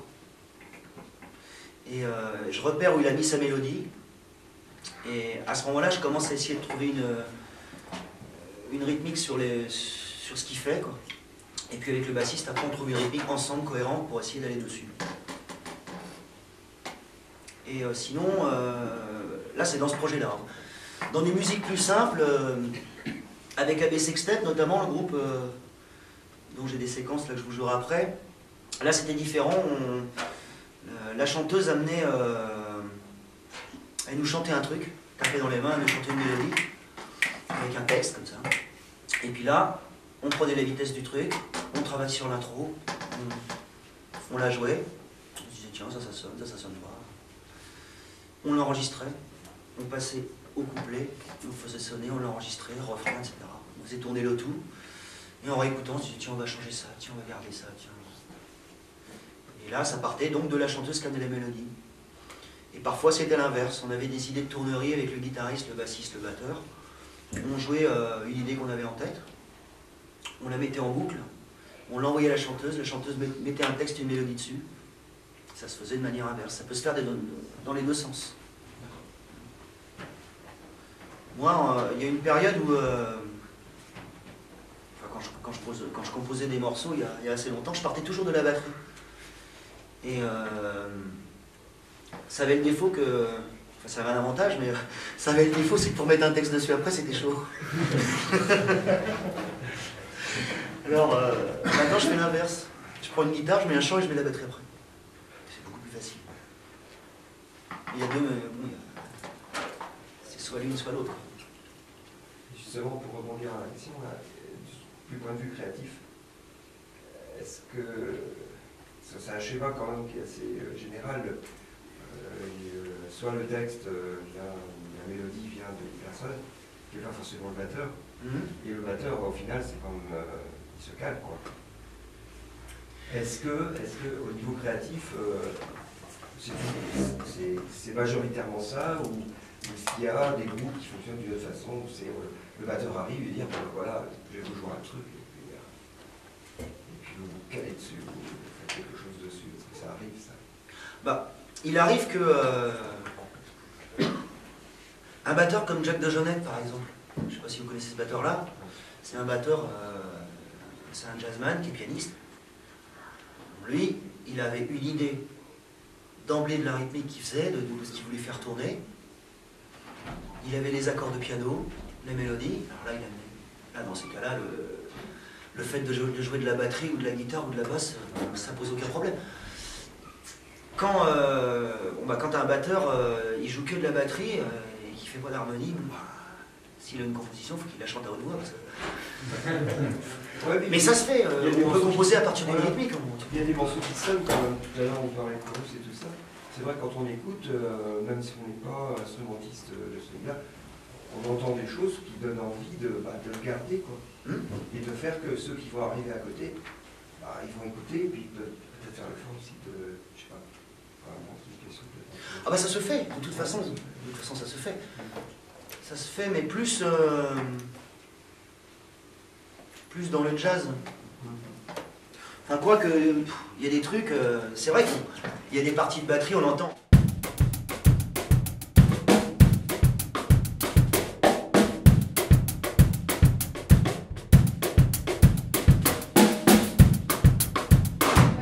S2: Et euh, je repère où il a mis sa mélodie. Et à ce moment-là, je commence à essayer de trouver une, euh, une rythmique sur, les, sur ce qu'il fait. Quoi. Et puis avec le bassiste, après, on trouve une rythmique ensemble, cohérente, pour essayer d'aller dessus. Et euh, sinon, là, c'est dans ce projet-là. hein. Dans des musiques plus simples, avec AB Sextet, notamment, le groupe dont j'ai des séquences là, que je vous jouerai après, là, c'était différent. La chanteuse amenait. euh, elle nous chantait un truc, tapait dans les mains, elle nous chantait une mélodie, avec un texte comme ça. Et puis là, on prenait la vitesse du truc, on travaillait sur l'intro, on, on la jouait, on se disait tiens, ça, ça sonne, ça, ça sonne pas. On l'enregistrait, on passait au couplet, on faisait sonner, on l'enregistrait, refrain, etc. On faisait tourner le tout, et en réécoutant, on se disait tiens, on va changer ça, tiens, on va garder ça, tiens. Et là, ça partait donc de la chanteuse qui amenait les mélodies. Et parfois, c'était l'inverse. On avait des idées de tournerie avec le guitariste, le bassiste, le batteur. On jouait euh, une idée qu'on avait en tête. On la mettait en boucle. On l'envoyait à la chanteuse. La chanteuse met- mettait un texte une mélodie dessus. Ça se faisait de manière inverse. Ça peut se faire dans les deux sens. Moi, euh, il y a une période où, euh, quand, je, composais des morceaux il y, il y a assez longtemps, je partais toujours de la batterie. Et euh, ça avait le défaut que. Enfin, ça avait un avantage, mais euh, ça avait le défaut, c'est que pour mettre un texte dessus après, c'était chaud. Alors, euh, maintenant, je fais l'inverse. Je prends une guitare, je mets un chant et je mets la batterie après. C'est beaucoup plus facile. Il y a deux. euh, a- c'est soit l'une, soit l'autre.
S5: Justement, pour rebondir à la question, là, du, point de vue créatif, est-ce que c'est un schéma quand même qui est assez euh, général euh, euh, Soit le texte vient, la mélodie vient d'une personne, qui n'est pas forcément le batteur,
S2: Mhm.
S5: et le batteur, au final, c'est comme il se calme, quoi. Est-ce que, est-ce que, au niveau créatif, c'est, majoritairement ça, ou est-ce qu'il y a des groupes qui fonctionnent d'une autre façon, où c'est le batteur arrive et dit bon, voilà, je vais vous jouer un truc, et puis, et puis vous vous calez dessus, vous faites quelque chose dessus, est-ce que
S2: Bah, il arrive que. euh, un batteur comme Jack DeJohnette, par exemple, je ne sais pas si vous connaissez ce batteur-là, c'est un batteur, euh, c'est un jazzman qui est pianiste. Lui, il avait une idée d'emblée de la rythmique qu'il faisait, de, ce qu'il voulait faire tourner. Il avait les accords de piano, les mélodies. Alors là, il amenait- là dans ces cas-là, le, le fait de jouer, de jouer de la batterie ou de la guitare ou de la basse, euh, ça pose aucun problème. Quand, euh, bon, bah, quand un batteur, euh, il joue que de la batterie euh, et qu'il fait pas d'harmonie, bah, s'il a une composition, il faut qu'il la chante à haute voix. parce que-
S5: Ouais,
S2: Mais ça se fait, on peut composer à partir d'une rythmique. hein.
S5: Il y a des morceaux qui sonnent quand même. Tout à l'heure, on parlait de chorus et tout ça. C'est vrai, quand on écoute, même si on n'est pas instrumentiste de ce là on entend des choses qui donnent envie de, bah, de le garder, quoi.
S2: Hmm.
S5: Et de faire que ceux qui vont arriver à côté, bah, ils vont écouter, et puis peut- peut-être faire l'effort aussi de,
S2: ah bah ça se fait, de toute façon, de toute façon ça se fait. Ça se fait, mais plus, euh, plus dans le jazz. Enfin quoi que, il y a des trucs, euh, c'est vrai qu'il y a des parties de batterie, on l'entend.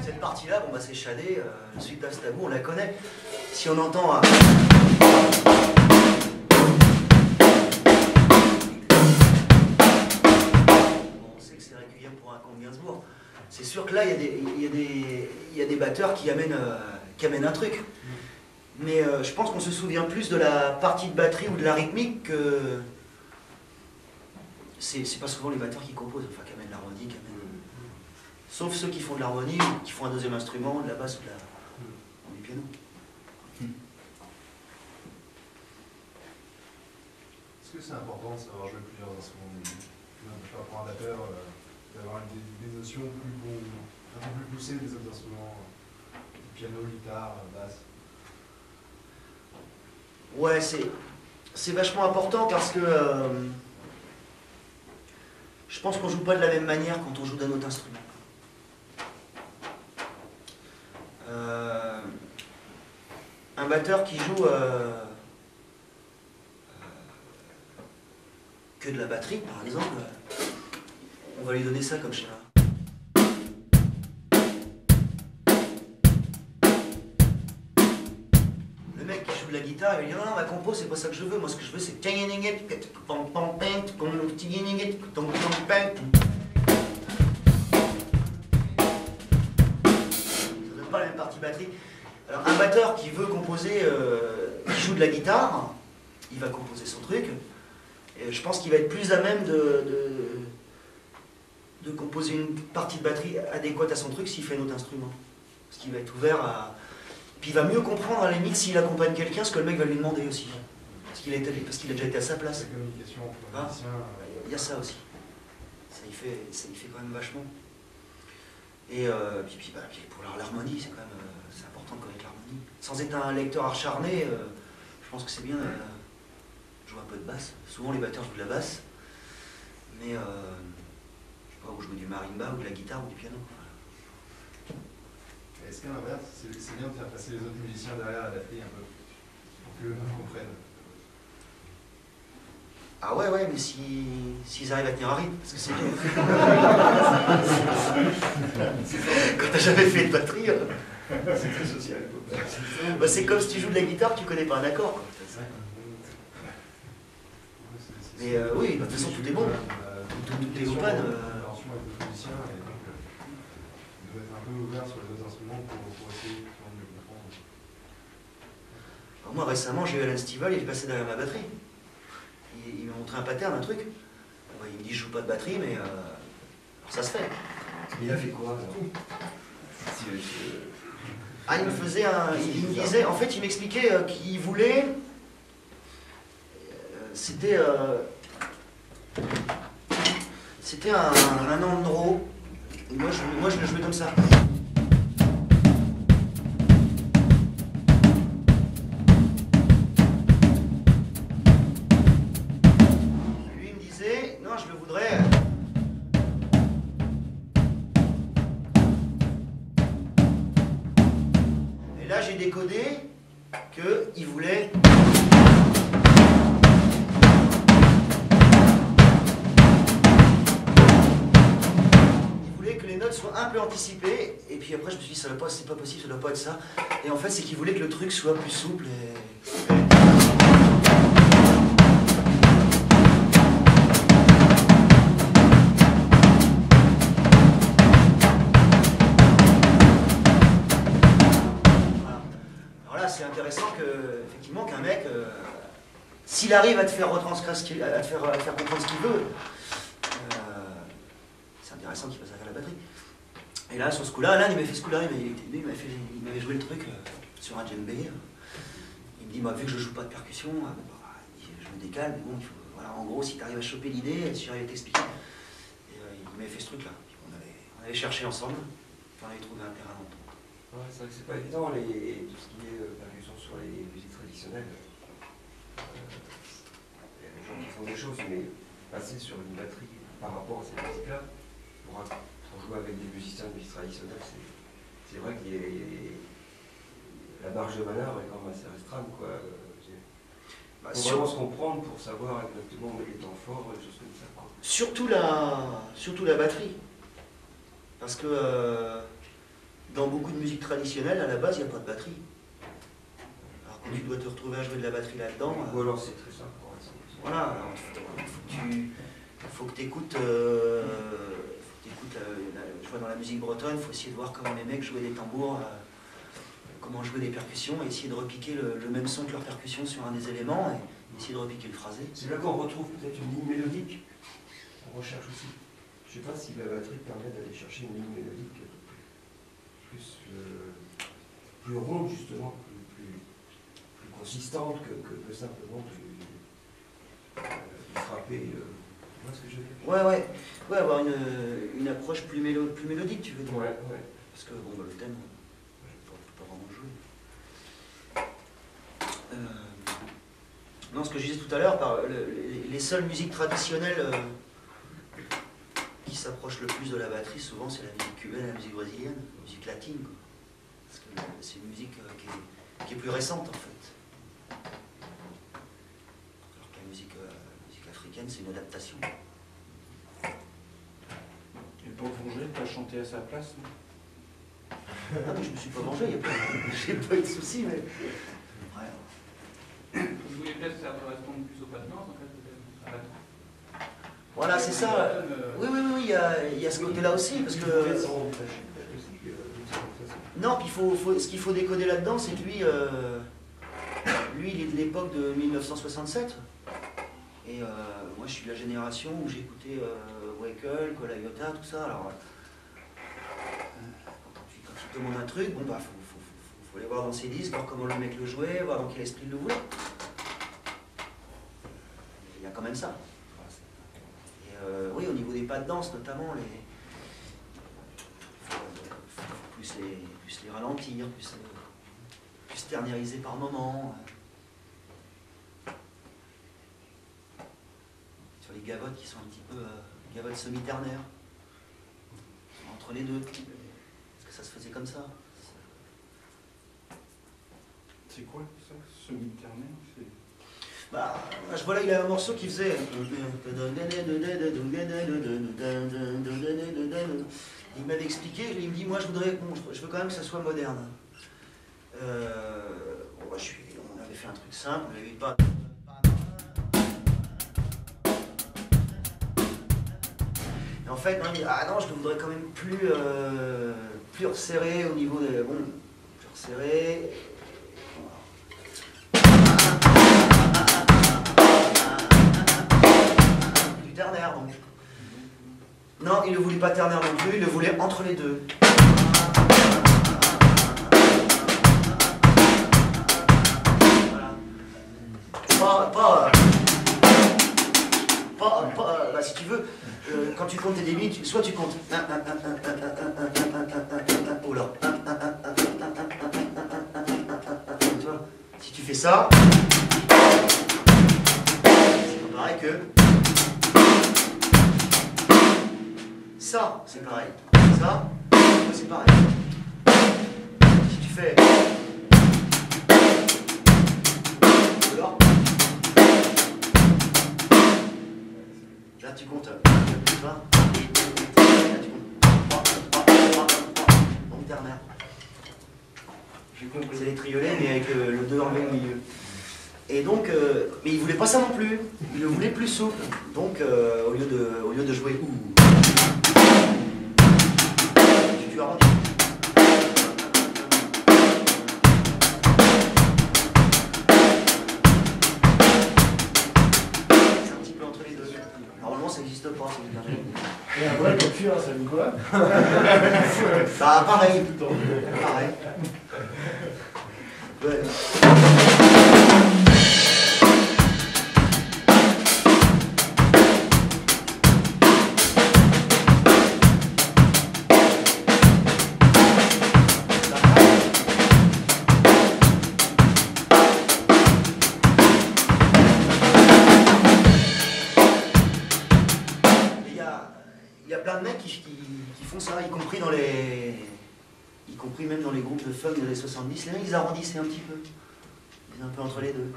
S2: Cette partie-là, bon bah c'est Chadé, euh, suite à on la connaît. Si on entend un... On sait que c'est Requiem pour un comte Gainsbourg. C'est sûr que là, il y, a des- il y y a des batteurs qui amènent, euh, qui amènent un truc. Mais euh, je pense qu'on se souvient plus de la partie de batterie ou de la rythmique que. C'est pas souvent les batteurs qui composent, enfin qui amènent l'harmonie, qui amènent. Sauf ceux qui font de l'harmonie qui font un deuxième instrument, de la basse ou de la, ou du piano.
S7: Est-ce que c'est important de savoir jouer plusieurs instruments de musique Pour un euh, d'avoir des, notions plus un peu plus poussées des autres instruments, euh, piano, guitare, euh, basse.
S2: Ouais, c'est c'est vachement important parce que euh, je pense qu'on joue pas de la même manière quand on joue d'un autre instrument. Un batteur qui joue euh, de la batterie, par exemple, on va lui donner ça comme schéma. Le mec qui joue de la guitare, il va dire non, non, ma compo, c'est pas ça que je veux. Moi, ce que je veux, c'est. Pas la même partie batterie. Alors, un batteur qui veut composer, euh, qui joue de la guitare, il va composer son truc. Et je pense qu'il va être plus à même de, de, de composer une partie de batterie adéquate à son truc s'il fait un autre instrument. Parce qu'il va être ouvert à. Puis il va mieux comprendre à la limite s'il accompagne quelqu'un ce que le mec va lui demander aussi. Parce qu'il a, déjà été à sa place.
S7: La communication entre
S2: Ah.
S7: euh,
S2: Il y a ça aussi. Ça y fait, ça fait quand même vachement. Et euh, puis, puis, bah, puis pour l'har- l'harmonie, c'est quand même euh, important de connaître l'harmonie. Sans être un lecteur acharné, euh, je pense que c'est bien un peu de basse. Souvent les batteurs jouent de la basse, mais euh, je sais pas, ou jouer du marimba ou de la guitare ou du piano. Voilà.
S7: Est-ce qu'à l'inverse, c'est bien de faire passer les autres musiciens derrière la batterie un peu pour qu'eux comprennent
S2: Ah ouais, ouais, mais si- s'ils arrivent à tenir un rythme, parce que c'est. Quand t'as jamais fait de batterie, euh, c'est très social. Bah, c'est comme si tu joues de la guitare, tu connais pas un accord. quoi. Mais euh, oui, de toute façon, tout est bon. Tout- tout est open, euh.
S7: Euh, il doit être un peu ouvert sur les autres instruments pour, pour essayer justement de mieux comprendre.
S2: Alors, moi récemment, j'ai eu Alan Stival, il est passé derrière ma batterie. Il, il m'a montré un pattern, un truc. Il me dit je joue pas de batterie, mais euh, alors ça se fait.
S5: Il a fait quoi
S2: Ah, il me faisait un. Il, me disait, en fait, il m'expliquait qu'il voulait. Euh, C'était. euh, C'était un, andro. Moi je, moi, je le jouais comme ça. Lui, me disait, non, je le voudrais. Et là, j'ai décodé qu'il voulait. Les notes soient un peu anticipées, et puis après, je me suis dit, ça pas, c'est pas possible, ça doit pas être ça. Et en fait, c'est qu'il voulait que le truc soit plus souple et. C'est intéressant qu'un mec, euh, s'il arrive à te faire retranscrire à faire, à te faire comprendre ce qu'il veut, qu'il passe à faire la batterie. Et là, sur ce coup-là, Alain, il m'avait fait ce coup-là, il m'avait, joué le truc euh, sur un djembé. euh. Il me dit, bah, vu que je joue pas de percussion, euh, bah, je me décale, mais bon, voilà, en gros, si tu arrives à choper l'idée, si j'arrive à t'expliquer. Euh, il m'avait fait ce truc-là. On avait, cherché ensemble, on avait trouvé un terrain d'entente.
S5: Ouais, c'est vrai que c'est pas évident, les, tout ce qui est euh, percussion sur les musiques traditionnelles. Il y a des gens qui font des choses, mais passer sur une batterie par rapport à ces musiques-là, pour, pour jouer avec des musiciens de musique traditionnelle, c'est, vrai qu'il y a, la marge de manœuvre est quand même assez restreinte. Quoi.
S2: Bah, sur-
S5: vraiment se comprendre pour savoir exactement où est les temps forts, des choses comme ça. Quoi.
S2: Surtout la, surtout la batterie. Parce que euh, dans beaucoup de musique traditionnelle, à la base, il n'y a pas de batterie. Alors quand tu dois te retrouver à jouer de la batterie là-dedans,
S5: Ou
S2: euh,
S5: alors c'est très simple.
S2: voilà, alors, faut, que tu écoutes, euh, faut que t'écoutes, euh, la- je vois dans la musique bretonne, il faut essayer de voir comment les mecs jouaient des tambours, euh, comment jouer des percussions, essayer de repiquer le, même son que leur percussion sur un des éléments, et essayer de repiquer le phrasé.
S5: C'est là qu'on retrouve peut-être une ligne mélodique. On recherche aussi. Je sais pas si la batterie permet d'aller chercher une ligne mélodique plus, euh, plus ronde justement, plus, plus, consistante que, simplement euh, frappé. euh. Tu vois ce que je veux dire
S2: Ouais, ouais, ouais, avoir une, une approche plus, mélo- plus mélodique, tu veux dire.
S5: Ouais, ouais.
S2: Parce que bon, bah, le thème, je ne peux pas vraiment jouer. Euh, non, ce que je disais tout à l'heure, par le- les, les seules musiques traditionnelles euh, qui s'approchent le plus de la batterie, souvent, c'est la musique cubaine, la musique brésilienne, la musique latine. quoi. Parce que euh, c'est une musique euh, qui, est, qui est plus récente, en fait. Alors que la musique, euh, c'est une adaptation.
S6: Et pour venger, t'as chanté à sa place non
S2: Ah, mais je me suis pas vengé, pas- j'ai pas eu de soucis, mais. Ouais.
S8: Vous voulez peut-être que ça corresponde plus au pas de danse, en fait, peut-être à la-
S2: Voilà, c'est ça.
S8: Euh,
S2: Oui, oui, oui, il y a, il y a ce côté-là aussi, parce que. Non, puis il faut, faut- ce qu'il faut décoder là-dedans, c'est que lui, euh, lui, il est de l'époque de 1967. Et euh, moi, je suis de la génération où j'ai écouté euh, Wackel, Colaiota, tout ça. Alors, euh, quand, tu, quand il te demande un truc, bon, bah, faut, faut, aller voir dans ses disques, voir comment le mec le jouait, voir dans quel esprit il le voulait. Il y a quand même ça. Et oui, au niveau des pas de danse, notamment, les. plus, les, plus les ralentir, plus, plus ternériser par moment. Sur les gavottes qui sont un petit peu euh, gavottes semi-ternaires. Entre les deux. Parce que ça se faisait comme ça?
S6: C'est quoi ça? Semi-ternaire.
S2: Bah, je vois là, il a un morceau qui faisait. Il m'avait expliqué, il me dit Moi, je voudrais, bon, je- veux quand même que ça soit moderne. Euh, bon, bah, je suis, on avait fait un truc simple, avait pas. Ah non, je le voudrais quand même plus, euh, plus resserré au niveau des. Bon, plus resserré. Du ternaire donc. Non, il ne voulait pas ternaire non plus, il le voulait entre les deux. Si tu veux, euh, quand tu comptes tes débits, soit tu comptes. Oh là. Si tu fais ça, c'est pas pareil que. Ça, c'est pareil. Ça, c'est pareil. Si tu fais. Tu comptes. Tu vois Là, tu comptes. Donc, ternaire.
S5: J'ai compris.
S2: C'est les triolets, mais avec le, le 2 en au milieu. Et donc, euh, mais il voulait pas ça non plus. Il le voulait plus souple. Donc, euh, au, lieu de, au lieu de jouer tu, tu arrondis. C'est
S3: dit quoi
S2: Bah, pareil. Pareil. Ouais. compris même dans les groupes de funk des années 70. Les mecs, ils arrondissaient un petit peu. Ils étaient un peu entre les deux.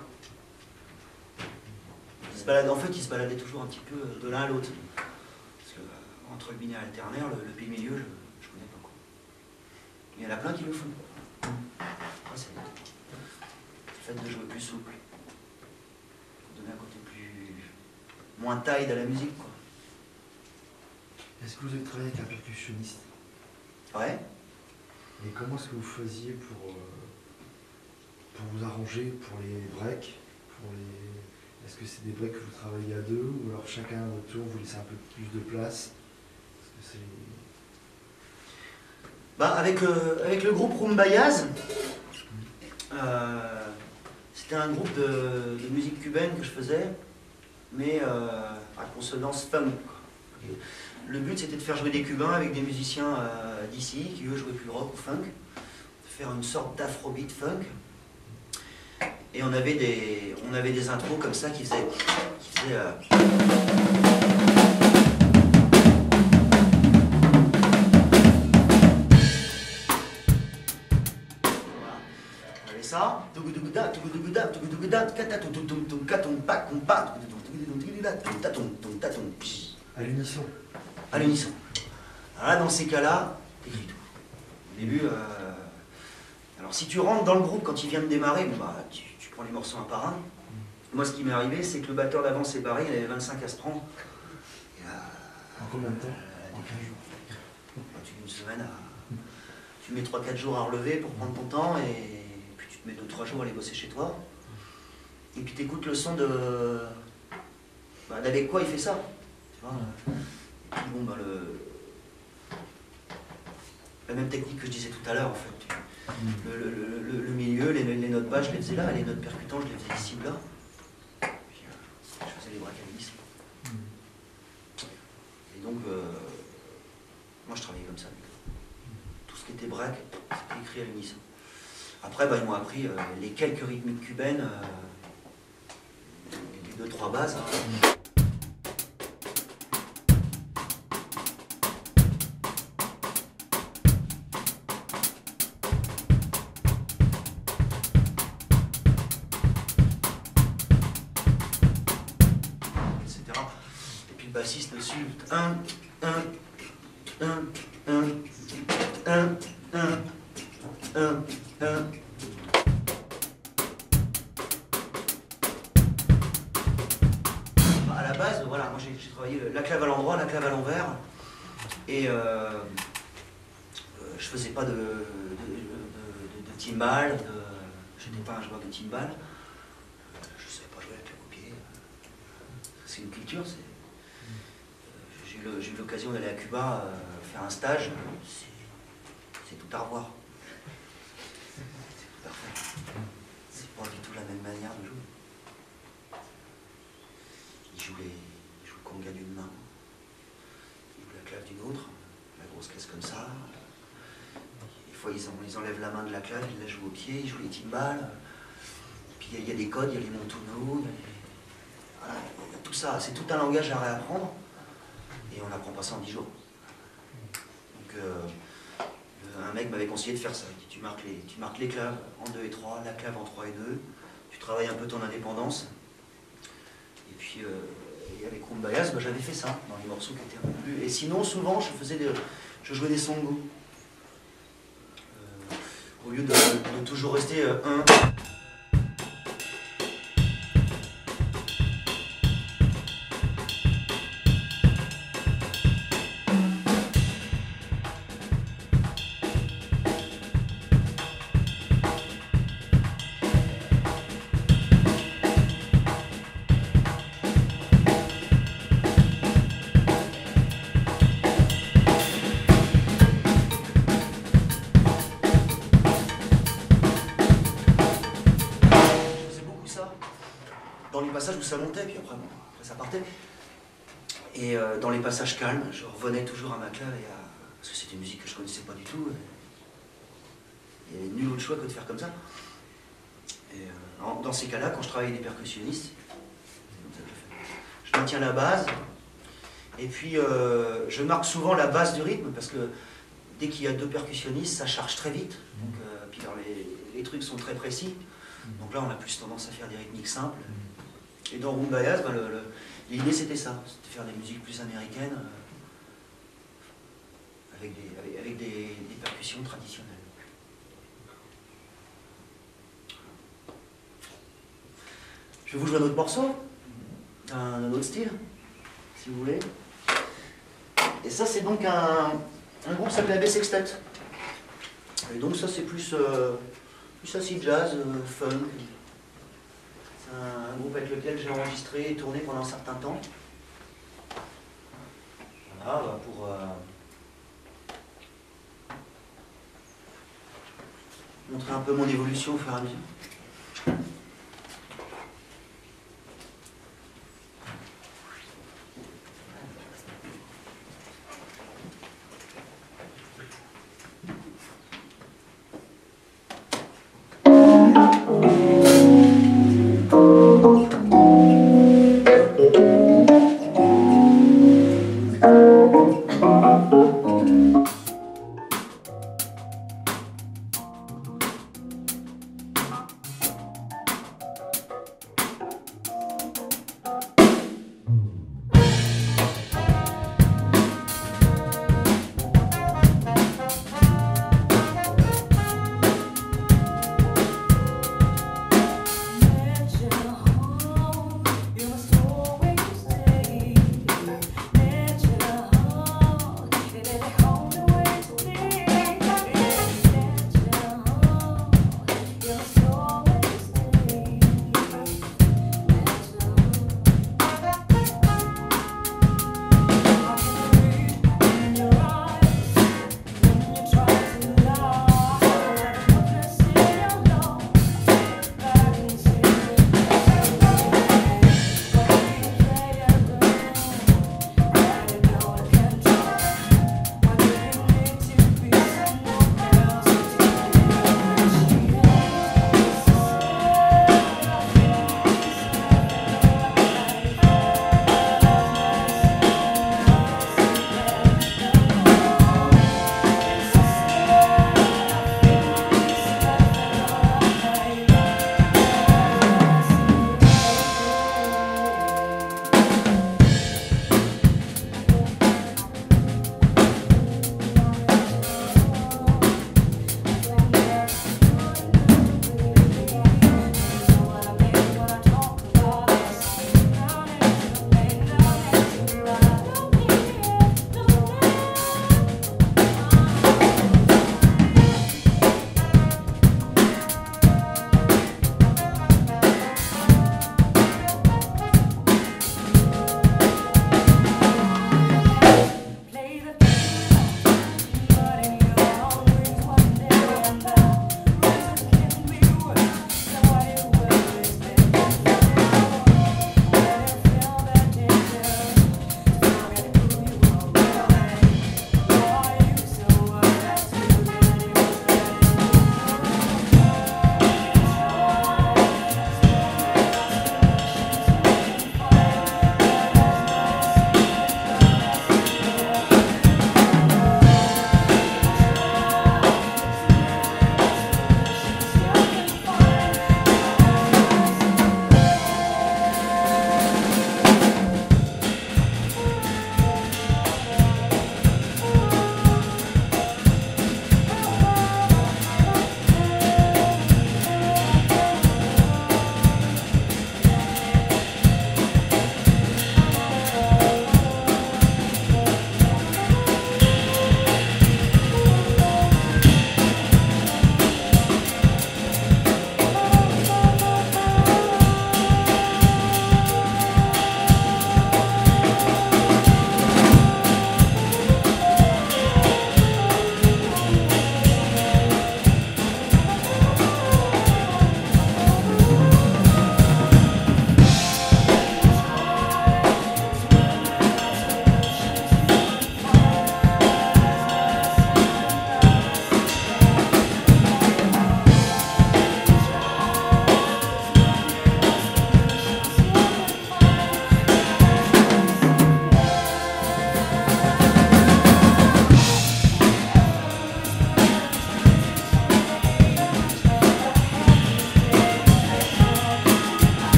S2: Ils se baladaient, en fait, ils se baladaient toujours un petit peu de l'un à l'autre. Parce que euh, entre le binaire et le ternaire, le, le pays milieu, je, je connais pas quoi. il y en a plein qui le font. C'est le fait de jouer plus souple. Pour donner un côté plus. moins taille à la musique, quoi.
S3: Est-ce que vous avez travaillé avec un percussionniste?
S2: Ouais.
S3: Et comment est-ce que vous faisiez pour, euh, pour vous arranger pour les breaks les... Est-ce que c'est des breaks que vous travaillez à deux ou alors chacun à votre tour vous laissez un peu plus de place? Que.
S2: Bah, avec, euh, avec le groupe Rumbayaz, euh, c'était un groupe de, de musique cubaine que je faisais, mais euh, à consonance funk. Le but c'était de faire jouer des Cubains avec des musiciens euh, d'ici qui eux jouaient plus rock ou funk, de faire une sorte d'afrobeat funk. Et on avait des, on intros comme ça qui faisaient, euh, Voilà. Ça.
S3: À
S2: À l'unisson. Alors là, dans ces cas-là, t'écris tout. Au début, euh, alors si tu rentres dans le groupe quand il vient de démarrer, bon, bah, tu, tu prends les morceaux un par un. Moi, ce qui m'est arrivé, c'est que le batteur d'avant s'est barré, il avait 25 à se prendre. Et, euh,
S3: En combien de temps
S2: euh, des 15 jours. Bah, tu mets une semaine à. Tu mets 3-4 jours à relever pour prendre ton temps et puis tu te mets 2-3 jours à aller bosser chez toi. Et puis tu écoutes le son de. Bah, d'avec quoi il fait ça. Tu vois Et puis bon, bah, le. La même technique que je disais tout à l'heure en fait. Le, le- le- le- le milieu, les, les notes basses, je les faisais là, les notes percutantes, je les faisais ici ou là. Puis, euh, je faisais les braques à l'hélice. Et donc, euh, moi je travaillais comme ça. Tout ce qui était break, c'était écrit à l'unisson. Après, bah, ils m'ont appris euh, les quelques rythmiques cubaines, les deux, trois bases. hein. 1, 1, 1, 1, 1, 1, 1, 1. À la base, voilà, moi j'ai travaillé la clave à l'endroit, la clave à l'envers, et euh, euh, je faisais pas de, de, de, de- pas un joueur de timbal, je savais pas jouer avec le pied. C'est une culture, c'est. J'ai eu l'occasion d'aller à Cuba euh, faire un stage, c'est tout à revoir. C'est. C'est pas du tout la même manière de jouer. Ils jouent, les, le conga d'une main, ils jouent la clave d'une autre, la grosse caisse comme ça. Des fois, ils, en- ils enlèvent la main de la clave, ils la jouent au pied, ils jouent les timbales. Puis il y, a- il des codes, il y a les montunos, il voilà, il y a tout ça, c'est tout un langage à réapprendre et on apprend pas ça en 10 jours. Donc, euh, un mec m'avait conseillé de faire ça. Tu marques, les, tu marques les claves en 2 et 3, la clave en 3 et 2, tu travailles un peu ton indépendance. Et puis, euh, avec Rumbayas, bah, j'avais fait ça dans les morceaux qui étaient un peu plus... Et sinon, souvent, je, faisais je jouais des songos. Euh, au lieu de, de toujours rester 1, ça montait, puis après, bon, après ça partait. Et euh, dans les passages calmes, je revenais toujours à ma clave et à... Parce que c'était une musique que je connaissais pas du tout. et Il n'y avait nul autre choix que de faire comme ça. Euh, dans ces cas-là, quand je travaille avec des percussionnistes, je maintiens la base, et puis euh, je marque souvent la base du rythme, parce que dès qu'il y a deux percussionnistes, ça charge très vite. Euh, puis alors, les trucs sont très précis. Donc là, on a plus tendance à faire des rythmiques simples. Et dans Rumbayas, ben, l'idée c'était ça, c'était faire des musiques plus américaines, euh, avec, des, avec, des, percussions traditionnelles. Je vais vous jouer un autre morceau, un, autre style, si vous voulez. Et ça c'est donc un, un groupe qui s'appelle AB Sextet. Et donc ça c'est plus, euh, assez jazz, euh, funk, un groupe avec lequel j'ai enregistré et tourné pendant un certain temps. Voilà, bah, pour... euh, montrer un peu mon évolution au fur et à mesure.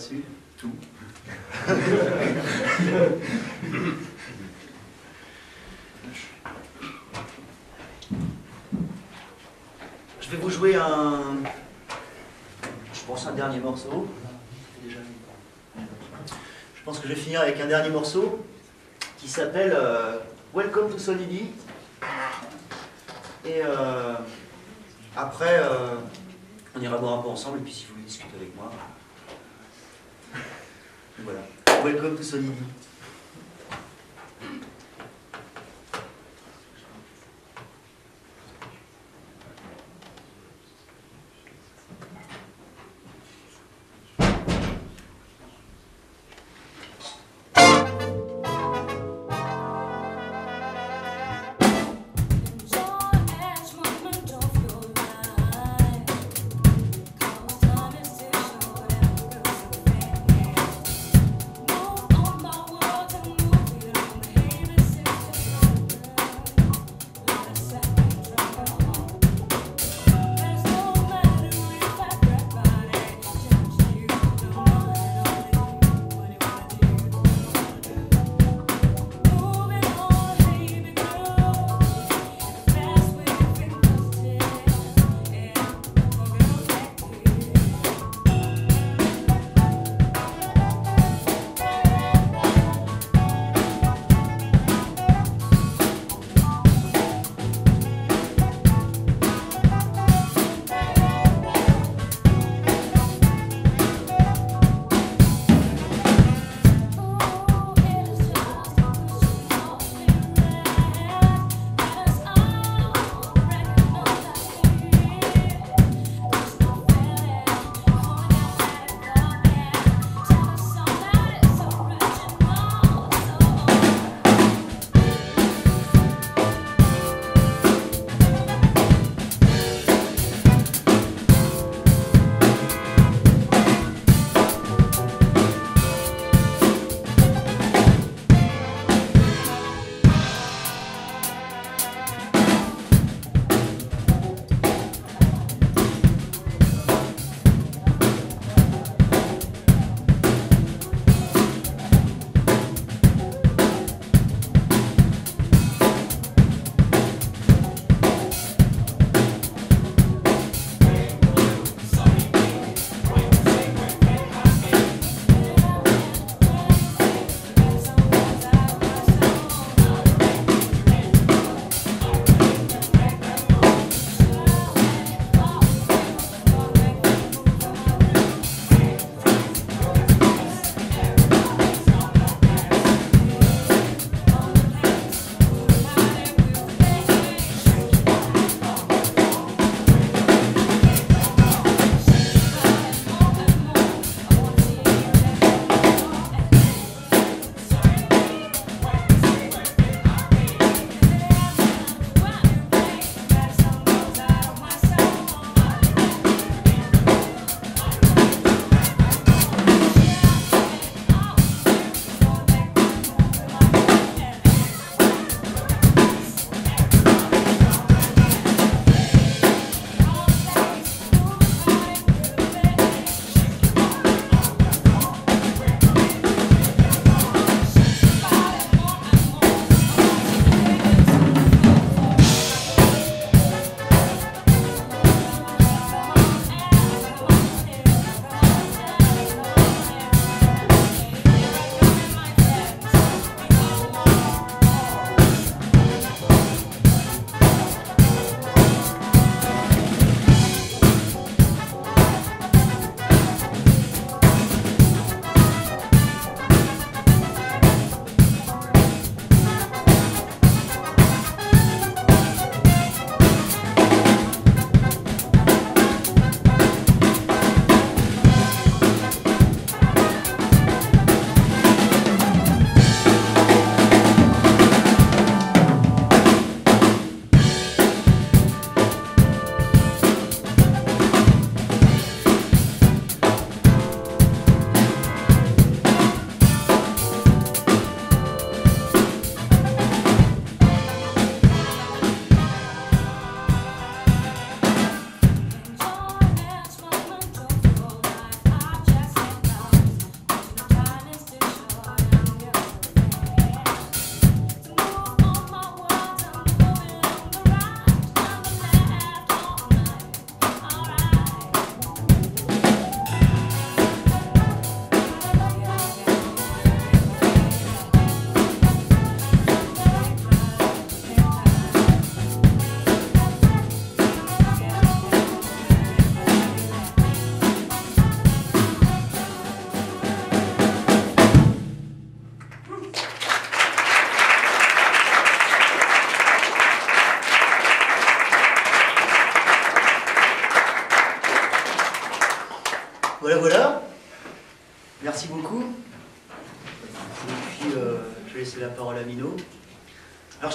S2: Je vais vous jouer un, je pense un dernier morceau. Je pense que je vais finir avec un dernier morceau qui s'appelle euh, Welcome to Solidi. Et euh, après, euh, on ira boire un peu ensemble et puis si vous voulez discuter avec moi. Voilà. Welcome to Solidi.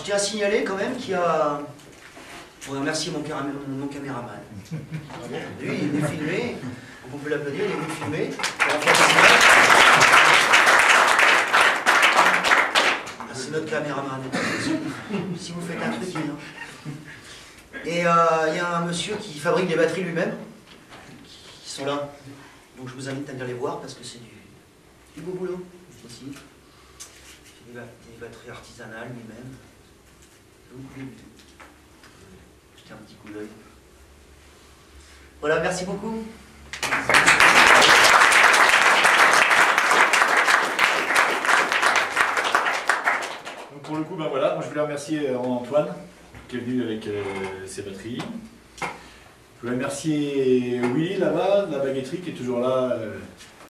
S2: Tiens à signaler quand même qu'il y a... Je voudrais remercier mon, caméraman. Lui, il est venu filmer. On peut l'applaudir, il est venu filmer. Ah, C'est notre caméraman. Si vous faites un truc, il. Et euh, il y a un monsieur qui fabrique des batteries lui-même, qui sont là. Donc je vous invite à venir les voir parce que c'est du, beau boulot aussi. C'est des batteries artisanales lui-même. Donc, oui, Jetez un petit coup d'œil. Voilà, merci beaucoup.
S1: Donc pour le coup, ben voilà, moi je voulais remercier euh, Antoine qui est venu avec euh, ses batteries. Je voulais remercier Willy là-bas, la baguetterie, qui est toujours là, euh,